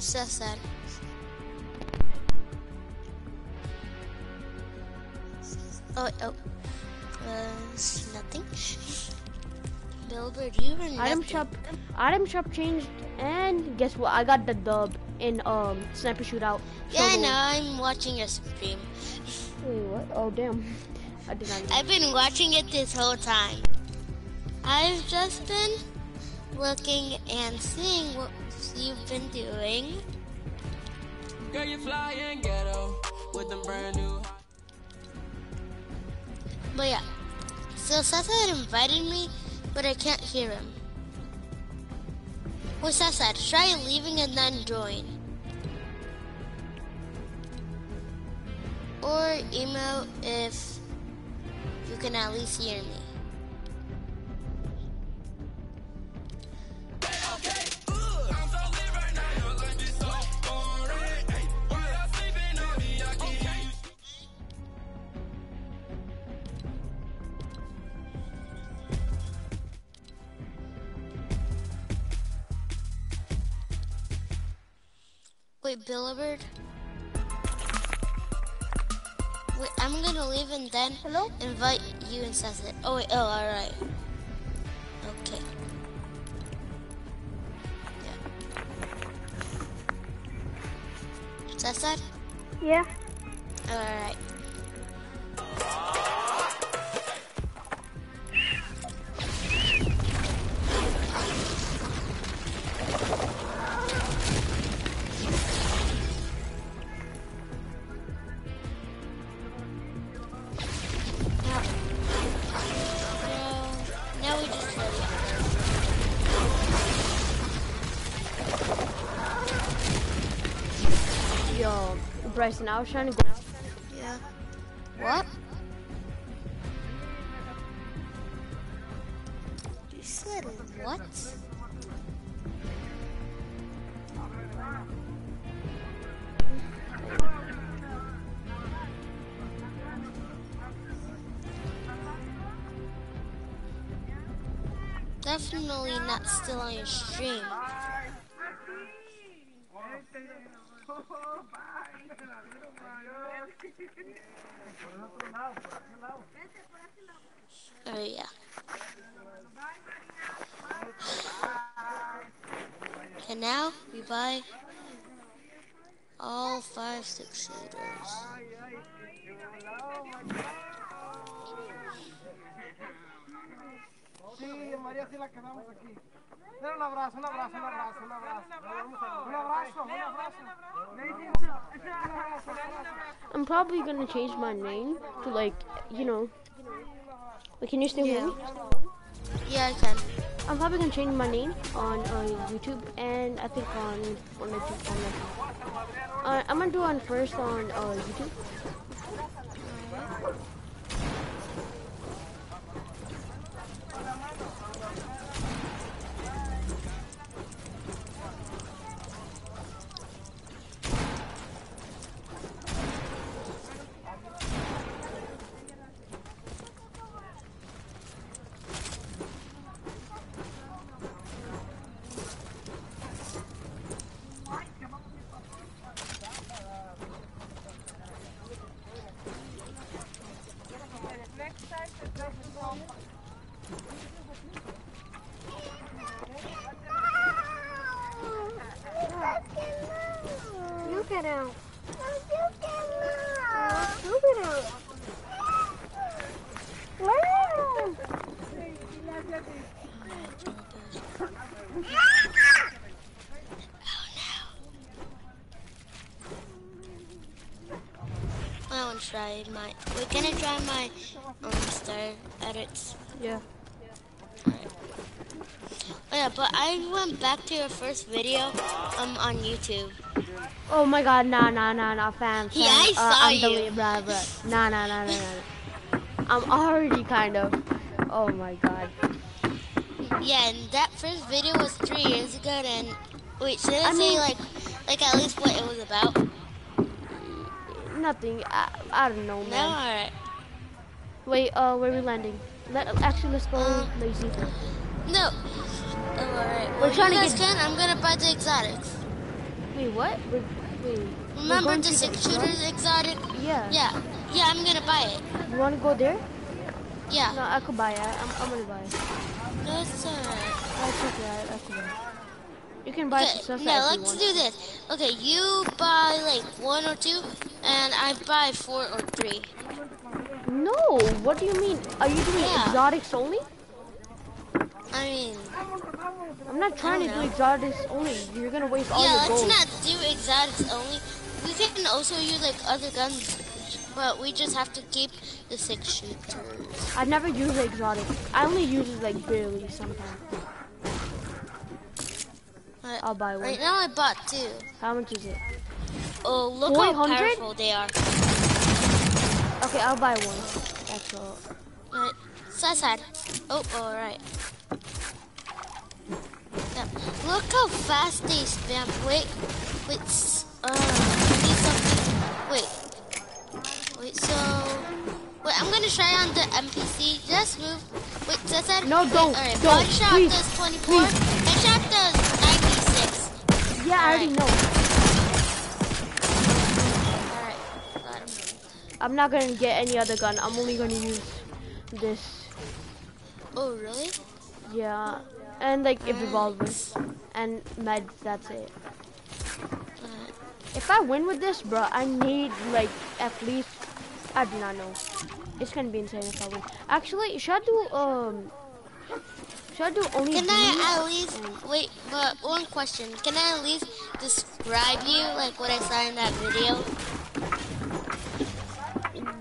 Sad. Oh, oh. Uh, nothing. Billboard, you were nothing. Item shop, item shop changed, and guess what? I got the dub in um sniper shootout. Yeah, know. I'm watching your stream. Wait, what? Oh damn, I did not. I've been watching it this whole time. I've just been looking and seeing what you've been doing. Girl, you ghetto with them brand new. But yeah. So Sasa had invited me, but I can't hear him. Well, Sasa, try leaving and then join. Or email if you can at least hear me. Wait, Wait, I'm gonna leave and then Hello? invite you and Seth. Oh wait, oh alright. Okay. Yeah. Seth? Yeah. Alright. Bryson, I was trying to go. Oh yeah. And now we buy all five six shooters. Sí, María, sí la quedamos aquí. Dale un abrazo, un abrazo, un abrazo, un abrazo. Un abrazo, un abrazo. I'm probably gonna change my name to like, you know. Like, can you still hear me? Yeah, I can. I'm probably gonna change my name on uh, YouTube and I think on on YouTube. On the, uh, I'm gonna do one first on uh, YouTube. Look at him. Look at him. Wow. I want to try We're gonna try my um star edits. Yeah. Oh yeah, but I went back to your first video um on YouTube. Oh my God! Nah, nah, nah, nah, fam. fam. Yeah, I uh, saw I'm you. deleting- bruh, bruh. Nah, nah, nah, nah, nah. I'm already kind of. Oh my God. Yeah, and that first video was three years ago. And wait, should I, I say mean- like like at least what it was about? Nothing. I, I don't know, No, man. all right. Wait, uh, where we landing? Let, actually, let's go Uh, lazy. No. Oh, all right. We're trying you to guys get- can. I'm gonna buy the exotics. Wait, what? Wait, wait. Remember the six exotic? shooters exotic? Yeah. Yeah, yeah, I'm gonna buy it. You want to go there? Yeah, No, I could buy it. I'm, I'm gonna buy it. that's alright. That's okay. I, I could buy it. You can buy Okay, some stuff if let's do this. Okay, you buy like one or two, and I buy four or three. No, what do you mean? Are you doing Yeah. exotics only? I mean, I'm not trying to don't do exotics only. You're gonna waste all yeah, let's not do exotics only. We can also use like other guns, but we just have to keep the six shooters. I never use the exotic. I only use it like barely sometimes. Right, I'll buy one. right now I bought two. How much is it? Oh, look how powerful they are. Okay, I'll buy one. That's all. Right, side side. Oh, all right. Yeah. Look how fast they spam. Wait, wait. Uh, I need something. Wait, wait. So, wait. I'm gonna try on the NPC. Just move. Wait, side side. No, don't, All right, don't, body shot please, does 24. Headshot does 96. Yeah, I already Alright. know. All right. I'm not gonna get any other gun. I'm only gonna use this. Oh, really? Yeah, and like a revolver and meds. That's it. If I win with this, bro, I need like at least. I do not know. It's gonna be insane if I win. Actually, should I do um? Should I do only Can? I at least wait? But one question: Can I at least describe you like what I saw in that video?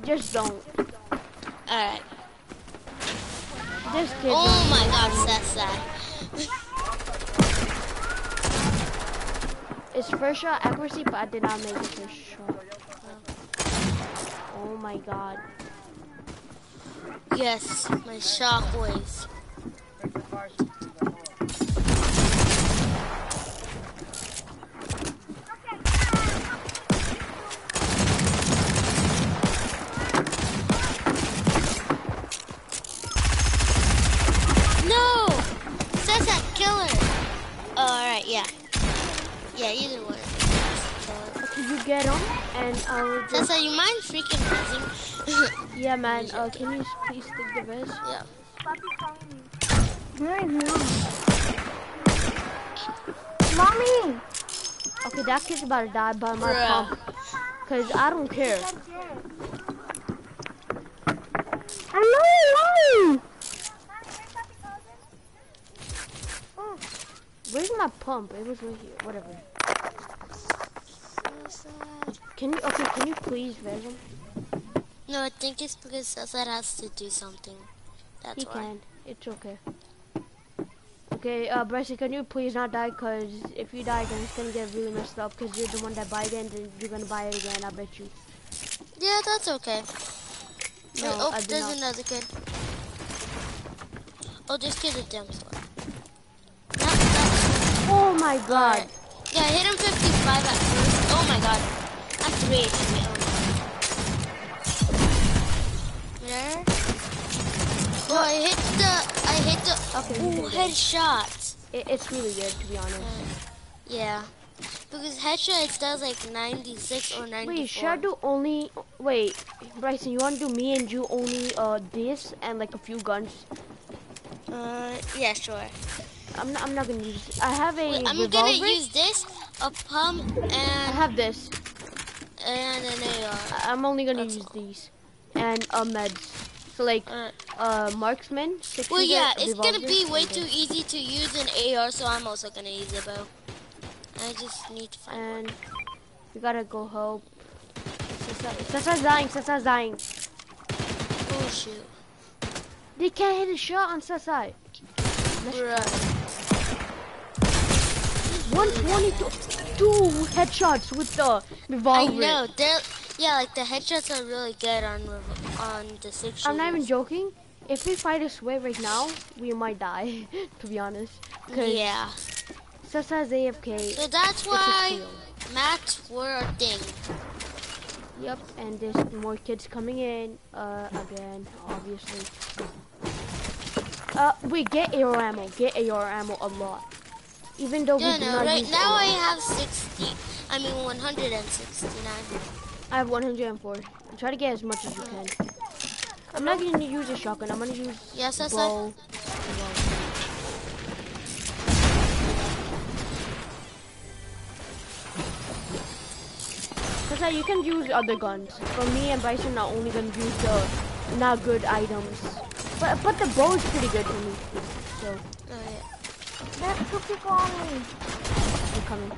Just don't. All right. Just kidding. Oh my God, that's sad. It's first shot accuracy, but I did not make it first shot. Oh my god. Yes, my shockwaves. No! Says that killer. Oh, alright, yeah. Yeah, either one. Okay, you get him, and I'll Says just. that you mind freaking buzzing? (laughs) Yeah, man. (laughs) Uh, can you please take the res? yeah. Where is mom? Mommy! Okay, that kid's about to die by my Bruh. pump. Cause I don't care. I'm not! Where's my pump? It was right here. Whatever. Can you? Okay, can you please res him? No, I think it's because Cesar has to do something. That's He why. can. It's okay. Okay, uh, Bryce, can you please not die? Cause if you die, then it's gonna get really messed up. Cause you're the one that buy it, and then you're gonna buy it again. I bet you. Yeah, that's okay. No, Wait, oh, there's not. another kid. Oh, this kid is damn no. Oh my god. Alright. Yeah, I hit him 55 at first. Oh my god. I'm 3 HP. Oh There. Oh, I hit the. I hit the. Okay, Ooh, headshot. It, it's really good to be honest. Yeah. Because headshots does like 96 or 94. Wait, should I do only? Wait, Bryson, you want to do me and you only uh this and like a few guns? Uh, yeah, sure. I'm not. I'm not gonna use. I have a Wait, I'm revolver. gonna use this, a pump, and... I have this. and an AR. I'm only gonna That's use all. these and a meds. So like uh marksman. Well, yeah, it's gonna be way too easy to use an AR, so I'm also gonna use a bow. I just need to find one. And we gotta go help. Sasa's dying. Sasa's dying. Oh shoot, They can't hit a shot on Sasai. bruh. 122 two headshots with the revolver. I know, they're yeah, like the headshots are really good on on the six. I'm not even joking. If we fight a sway right now, we might die. (laughs) to be honest, Yeah, Sasa's AFK. so that's why mats were a thing. Yep, and there's more kids coming in. Uh, again, obviously. Uh, wait, get AR ammo. Get AR ammo a lot. Even though we do no, not right use now I have 60. I mean 169. I have 104. Try to get as much as you can. I'm not gonna use a shotgun. I'm gonna use Yes, that's bow. That's how you can use other guns. For me and Bryson are only gonna use the not good items. But but the bow is pretty good for me. So Oh, yeah. That's cookie calling. I'm coming.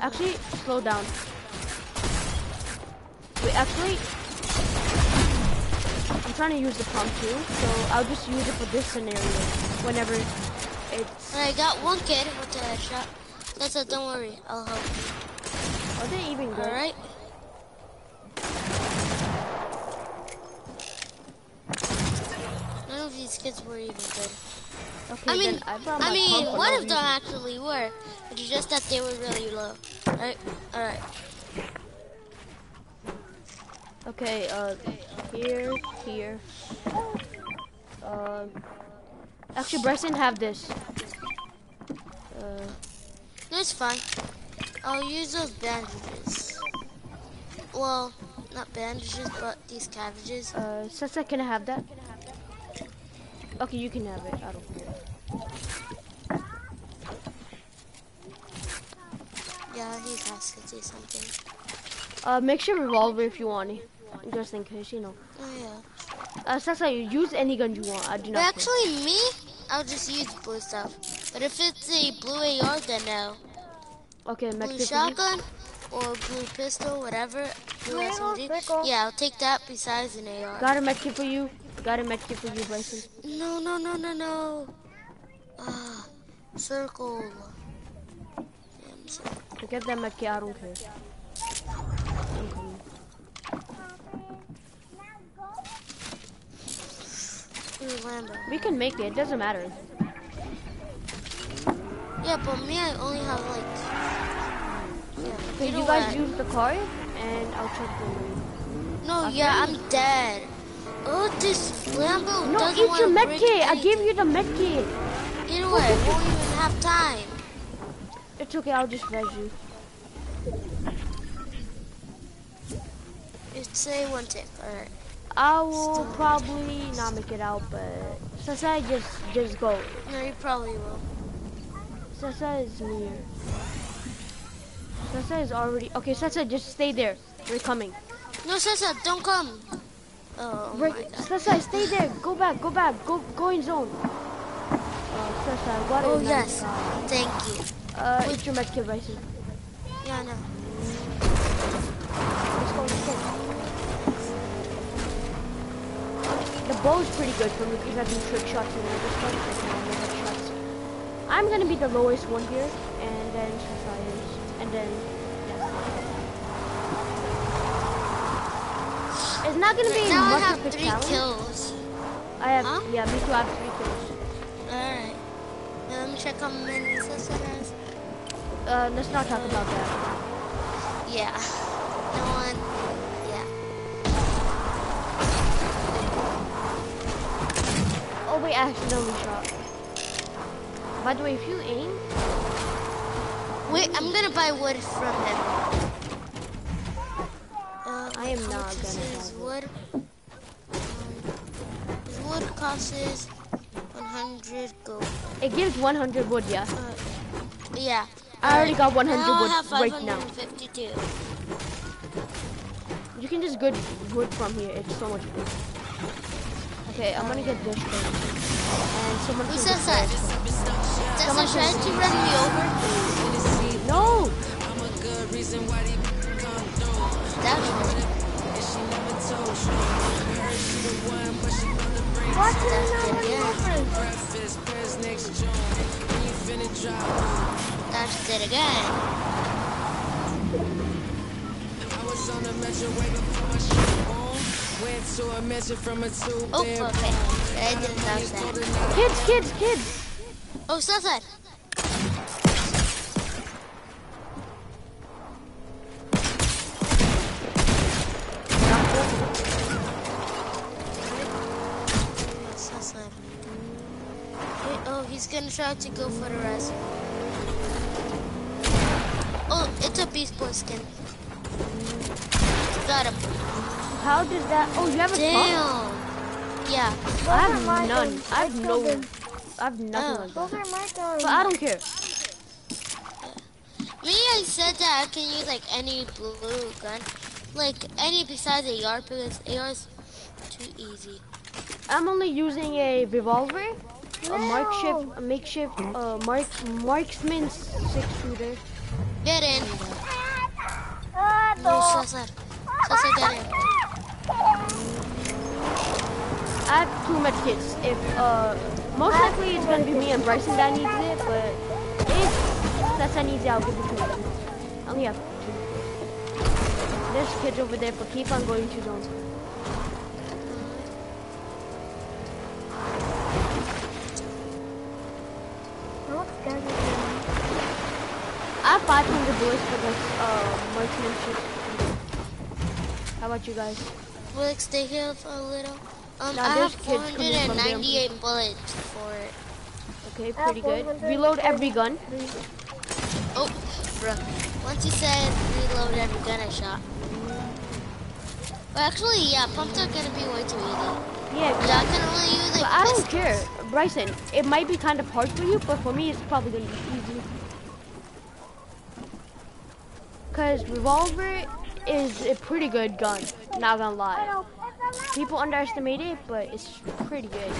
Actually, slow down. Wait, actually, I'm trying to use the pump too, so I'll just use it for this scenario. Whenever it's, I got one kid with a headshot. That's it, don't worry. I'll help you. are they even good? Alright? None of these kids were even good. Okay, I mean, I I mean, one of them actually were. It's just that they were really low. Alright? Alright. Okay, uh, here, here. Um, actually, Bryson have this. Uh, That's fine. I'll use those bandages. Well, not bandages, but these cabbages. uh, Sasa, can I have that? Okay, you can have it. I don't care. Yeah, he has to do something. Uh, make sure revolver if you want it, just in case, you know. Oh, yeah. Uh, Sasa, you use any gun you want. I do But not care. actually, me, I'll just use blue stuff. But if it's a blue AR, then no. Okay, Blue medkit shotgun or blue pistol, whatever. Blue Pickle, SMG. pickle. Yeah, I'll take that besides an AR. Got a medkit for you. Got a medkit for you, Bryson. No, no, no, no, no. Ah, circle. Damn, circle. Forget that medkit. I don't care. I'm coming. Ooh, Lambo. We can make it. It doesn't matter. Yeah, but me, I only have like. Yeah, Okay, you you guys what? use the car, and I'll check the room. No, yeah, I'm dead. Oh, this Lambo No, doesn't eat your to medkit. I gave you the medkit. You know what? I won't even have time. It's okay. I'll just res you. A one tick. Alright. I will Still- probably not make it out, but Sasa just just go. No, you probably will. Sasa is near. Sasa is already okay. Sasa, just stay there. We're coming. No, Sasa, don't come. Oh, my god. Sasa, stay there. Go back. Go back. Go go in zone. Uh, Sasa, what Oh, nice yes. guy. Thank you. Uh, it's your medkit, Bryson. Yeah, no. Let's go. The bow is pretty good for me because I do trick shots and all this stuff. and normal headshots. I'm gonna be the lowest one here, and then is, and then yeah. It's not gonna be now I much have of a three challenge. kills. I have Huh? yeah, me too. I have three kills. Alright. Now let me check how many has. Uh, let's not talk about that. Yeah. (laughs) No one. Oh wait, I accidentally shot. By the way, if you aim, Wait, I'm gonna buy wood from him. Uh, I am not gonna wood. Um, his wood costs 100 gold. it gives 100 wood. Yeah, Uh, yeah. I already got 100 now wood I have right now. 552. you can just good wood from here. It's so much good. Okay, I'm gonna get this first. And someone Who says that? Does Someone try to run me over? No! I'm a good reason why they come through. That's And she never you. Heard she the one, but she felt the brain. What's in That's it, yeah. Breakfast, prayers next June. When you finna drop. That's it again. Oh, bed okay. I didn't know that. Kids, kids, kids! Oh, Southside. Southside. Oh, he's gonna try to go for the rest. Oh, it's a Beast Boy skin. Got him. How does that? Oh, you have a pump? Damn. Yeah. I Those are my have none. guns. I have no. killed them. I have nothing Oh. like. Those are my guns. But I don't care. Me, I said that I can use like any blue gun, like any besides a AR because AR's too easy. I'm only using a revolver, a makeshift, a makeshift, uh, mark, marksman six shooter. Get in. Ah, No, dog. Cesar. Cesar, get in. (laughs) I have too much hits. If uh, most likely it's gonna be me and Bryson that needs it, but if that's I needs it, I'll give it to him. I only have two. There's kids over there, but keep on going to zones. I have 500 bullets for this uh, marksmanship. How about you guys? Will it stay here for a little? Um, Now I have kids coming from them. 498 bullets for it. Okay, pretty good. Reload every gun. Oh, bro. Once you said reload every gun I shot. Well, actually, yeah, pumps are gonna be way too easy. Yeah, But I can only use like But I don't care, Bryson. It might be kind of hard for you, but for me, it's probably gonna be easy. Cause revolver is a pretty good gun. Not gonna lie. People underestimate it, but it's pretty good.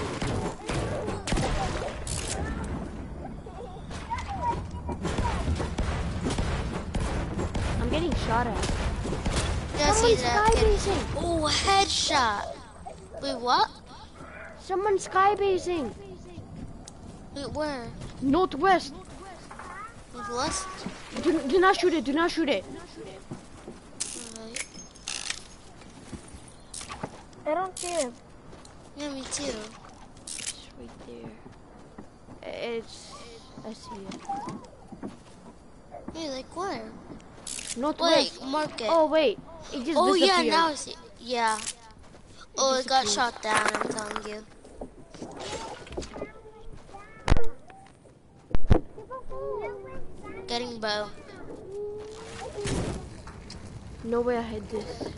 I'm getting shot at. Yeah, Someone's skybasing. Oh, headshot. Wait, what? Someone's skybasing. Wait, where? Northwest. Northwest? Do, do not shoot it. Do not shoot it. Alright. I don't see him. Yeah, me too. It's right there. It's. I see it. Hey, like where? Northwest. Wait, mark it. Oh wait, it just Oh, yeah, now I see. Yeah. Oh, it got shot down, I'm telling you. Getting bow. No way I hit this.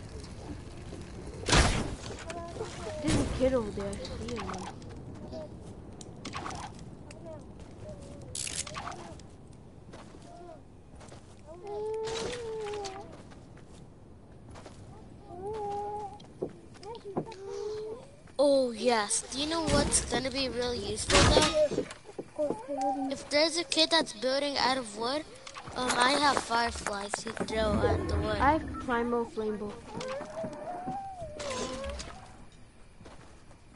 There's a kid over there. I see him. Oh, yes. Do you know what's gonna be really useful though? If there's a kid that's building out of wood, um, I have fireflies to throw at the wood. I have primal flamebow.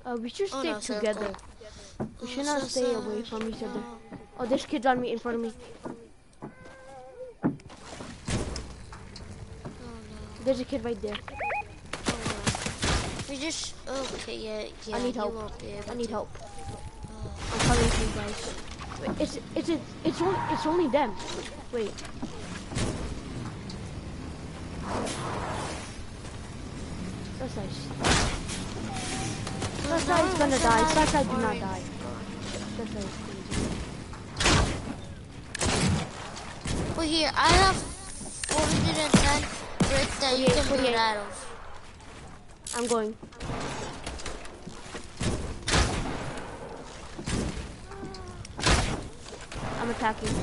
Uh, we should Oh, stay no, circle. together. We should not so stay away from each other. Oh, there's kids on me in front of me. Oh, There's a kid right there. We just, okay, yeah, yeah. I need help. won't be able I need help. I'm coming to you guys. Wait, it's it's a, it's only it's only them. Wait. That's nice. How it's gonna die. How do not die. Gonna die. Well, here, I have 410 bricks that you can build 48. out of. I'm going. I'm attacking.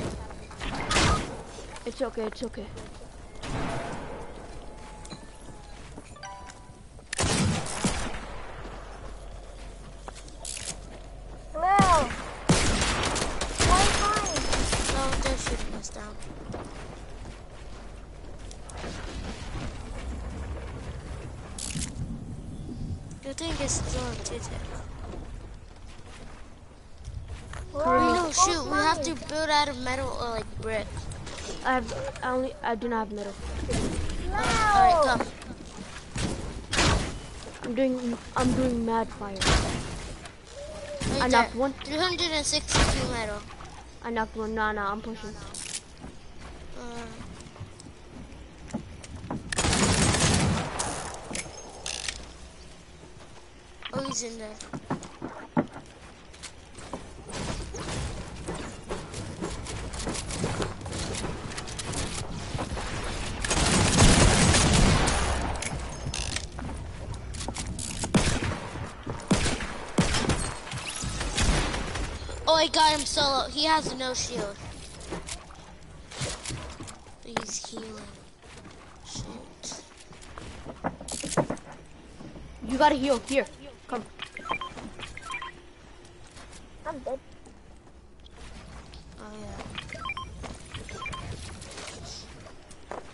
It's okay, it's okay. Well, why fine? No, they're shooting us down. The thing is still rotated. Well, No, shoot, we have to build out of metal or like brick. I have I do not have metal. Alright, come. I'm doing I'm doing mad fire. Right I there. knocked one. 362 metal. I knocked one. Nah, nah, I'm pushing. Uh, oh, he's in there. Got him solo. He has no shield. He's healing. Shit. You gotta heal. Here, come. I'm dead. Oh yeah.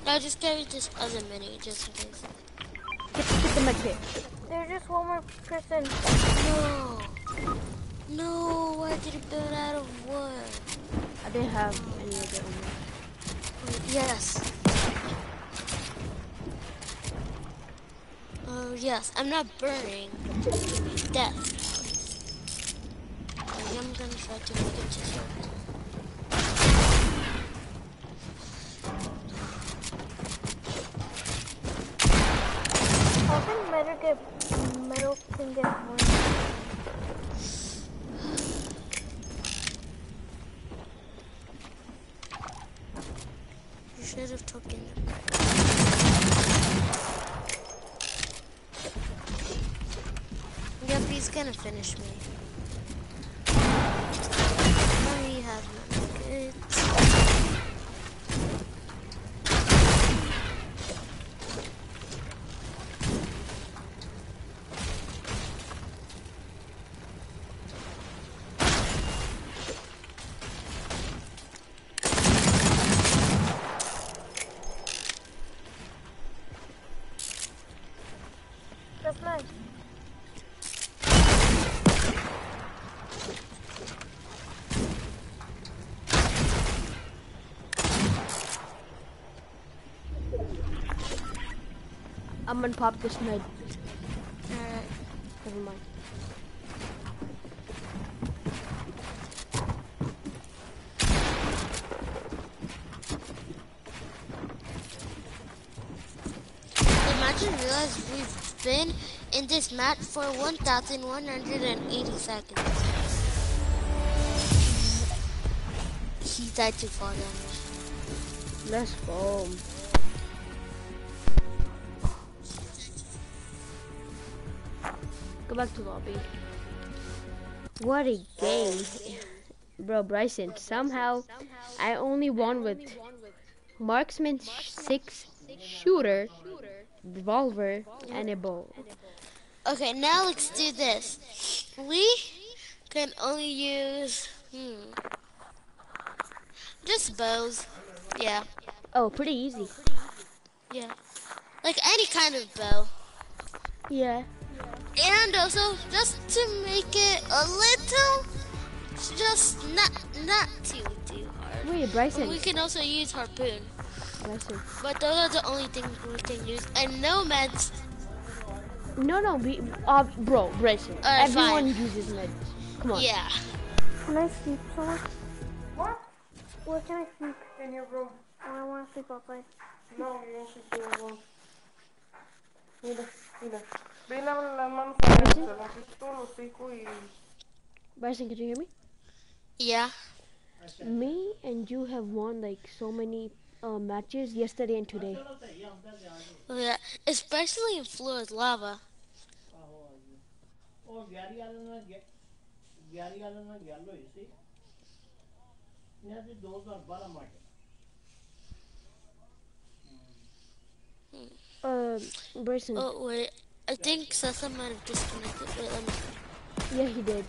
No, just carry this other mini just in case. Get, get the med kit. There's just one more person. No. No, why did it build out of wood? I didn't have any of them. Yes. Oh yes, I'm not burning. Death. Okay, I'm gonna try to make it to shield. I think metal get metal can get more. You should have taken it. Yep, he's gonna finish me. I'm gonna pop this med. Alright. Never mind. Imagine realize we've been in this match for 1,180 seconds. He died to fall damage. Let's go. Go back to lobby. What a game. Bro, Bryson, somehow I only won with marksman sh- six shooter, revolver, and a bow. Okay, now let's do this. We can only use, hmm, just bows. Yeah, Oh, pretty easy. yeah. Like any kind of bow. Yeah. And also, just to make it a little, just not, not too, too hard. Wait, Bryson. We can also use harpoon, Bryson. but those are the only things we can use. And no meds. No, no, we, uh, bro, Bryson. Alright, Everyone fine. uses meds. Come on. Yeah. Can I sleep somewhere? What? Where can I sleep? In your room. Oh, I want to sleep outside. No, you don't sleep in your room. Mira, mira. Ve lavan las manos con el todo lo seco y... Bryson, can you hear me? Yeah. Me and you have won like so many uh, matches yesterday and today. Yeah, especially in floor is lava. Uh, Bryson. Oh, wait. I think Sessa might have disconnected. Wait, let me. Yeah, he did.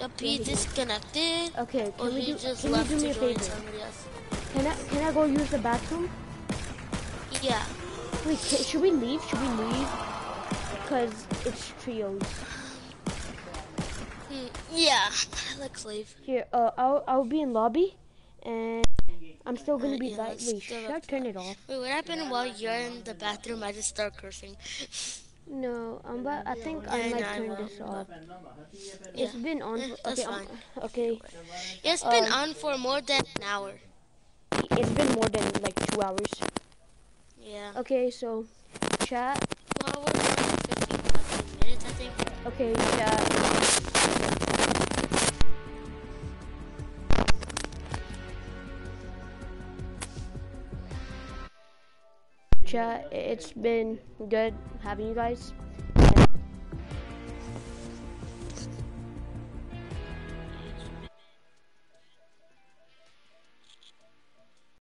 Yep, he disconnected. Okay, Or can we he do? just Can you do me a favor? somebody else. Can I can I go use the bathroom? Yeah. Wait, should we leave? Should we leave? Cause it's trios. Hmm, yeah. (laughs) Let's leave. Here, uh, I'll I'll be in lobby, and I'm still gonna Uh, be yeah, let's Wait, should I turn it off? Wait, what happened while you're in the bathroom? I just start cursing. No, um, but I think I Yeah, might no, I turn won't, this off. Yeah. It's been on. For, that's okay, um, okay. It's been Um, on for more than an hour. It's been more than like two hours. Yeah. Okay, so chat. Well, we're 15, 15 minutes, I think. Okay, chat. Chat, it's been good having you guys.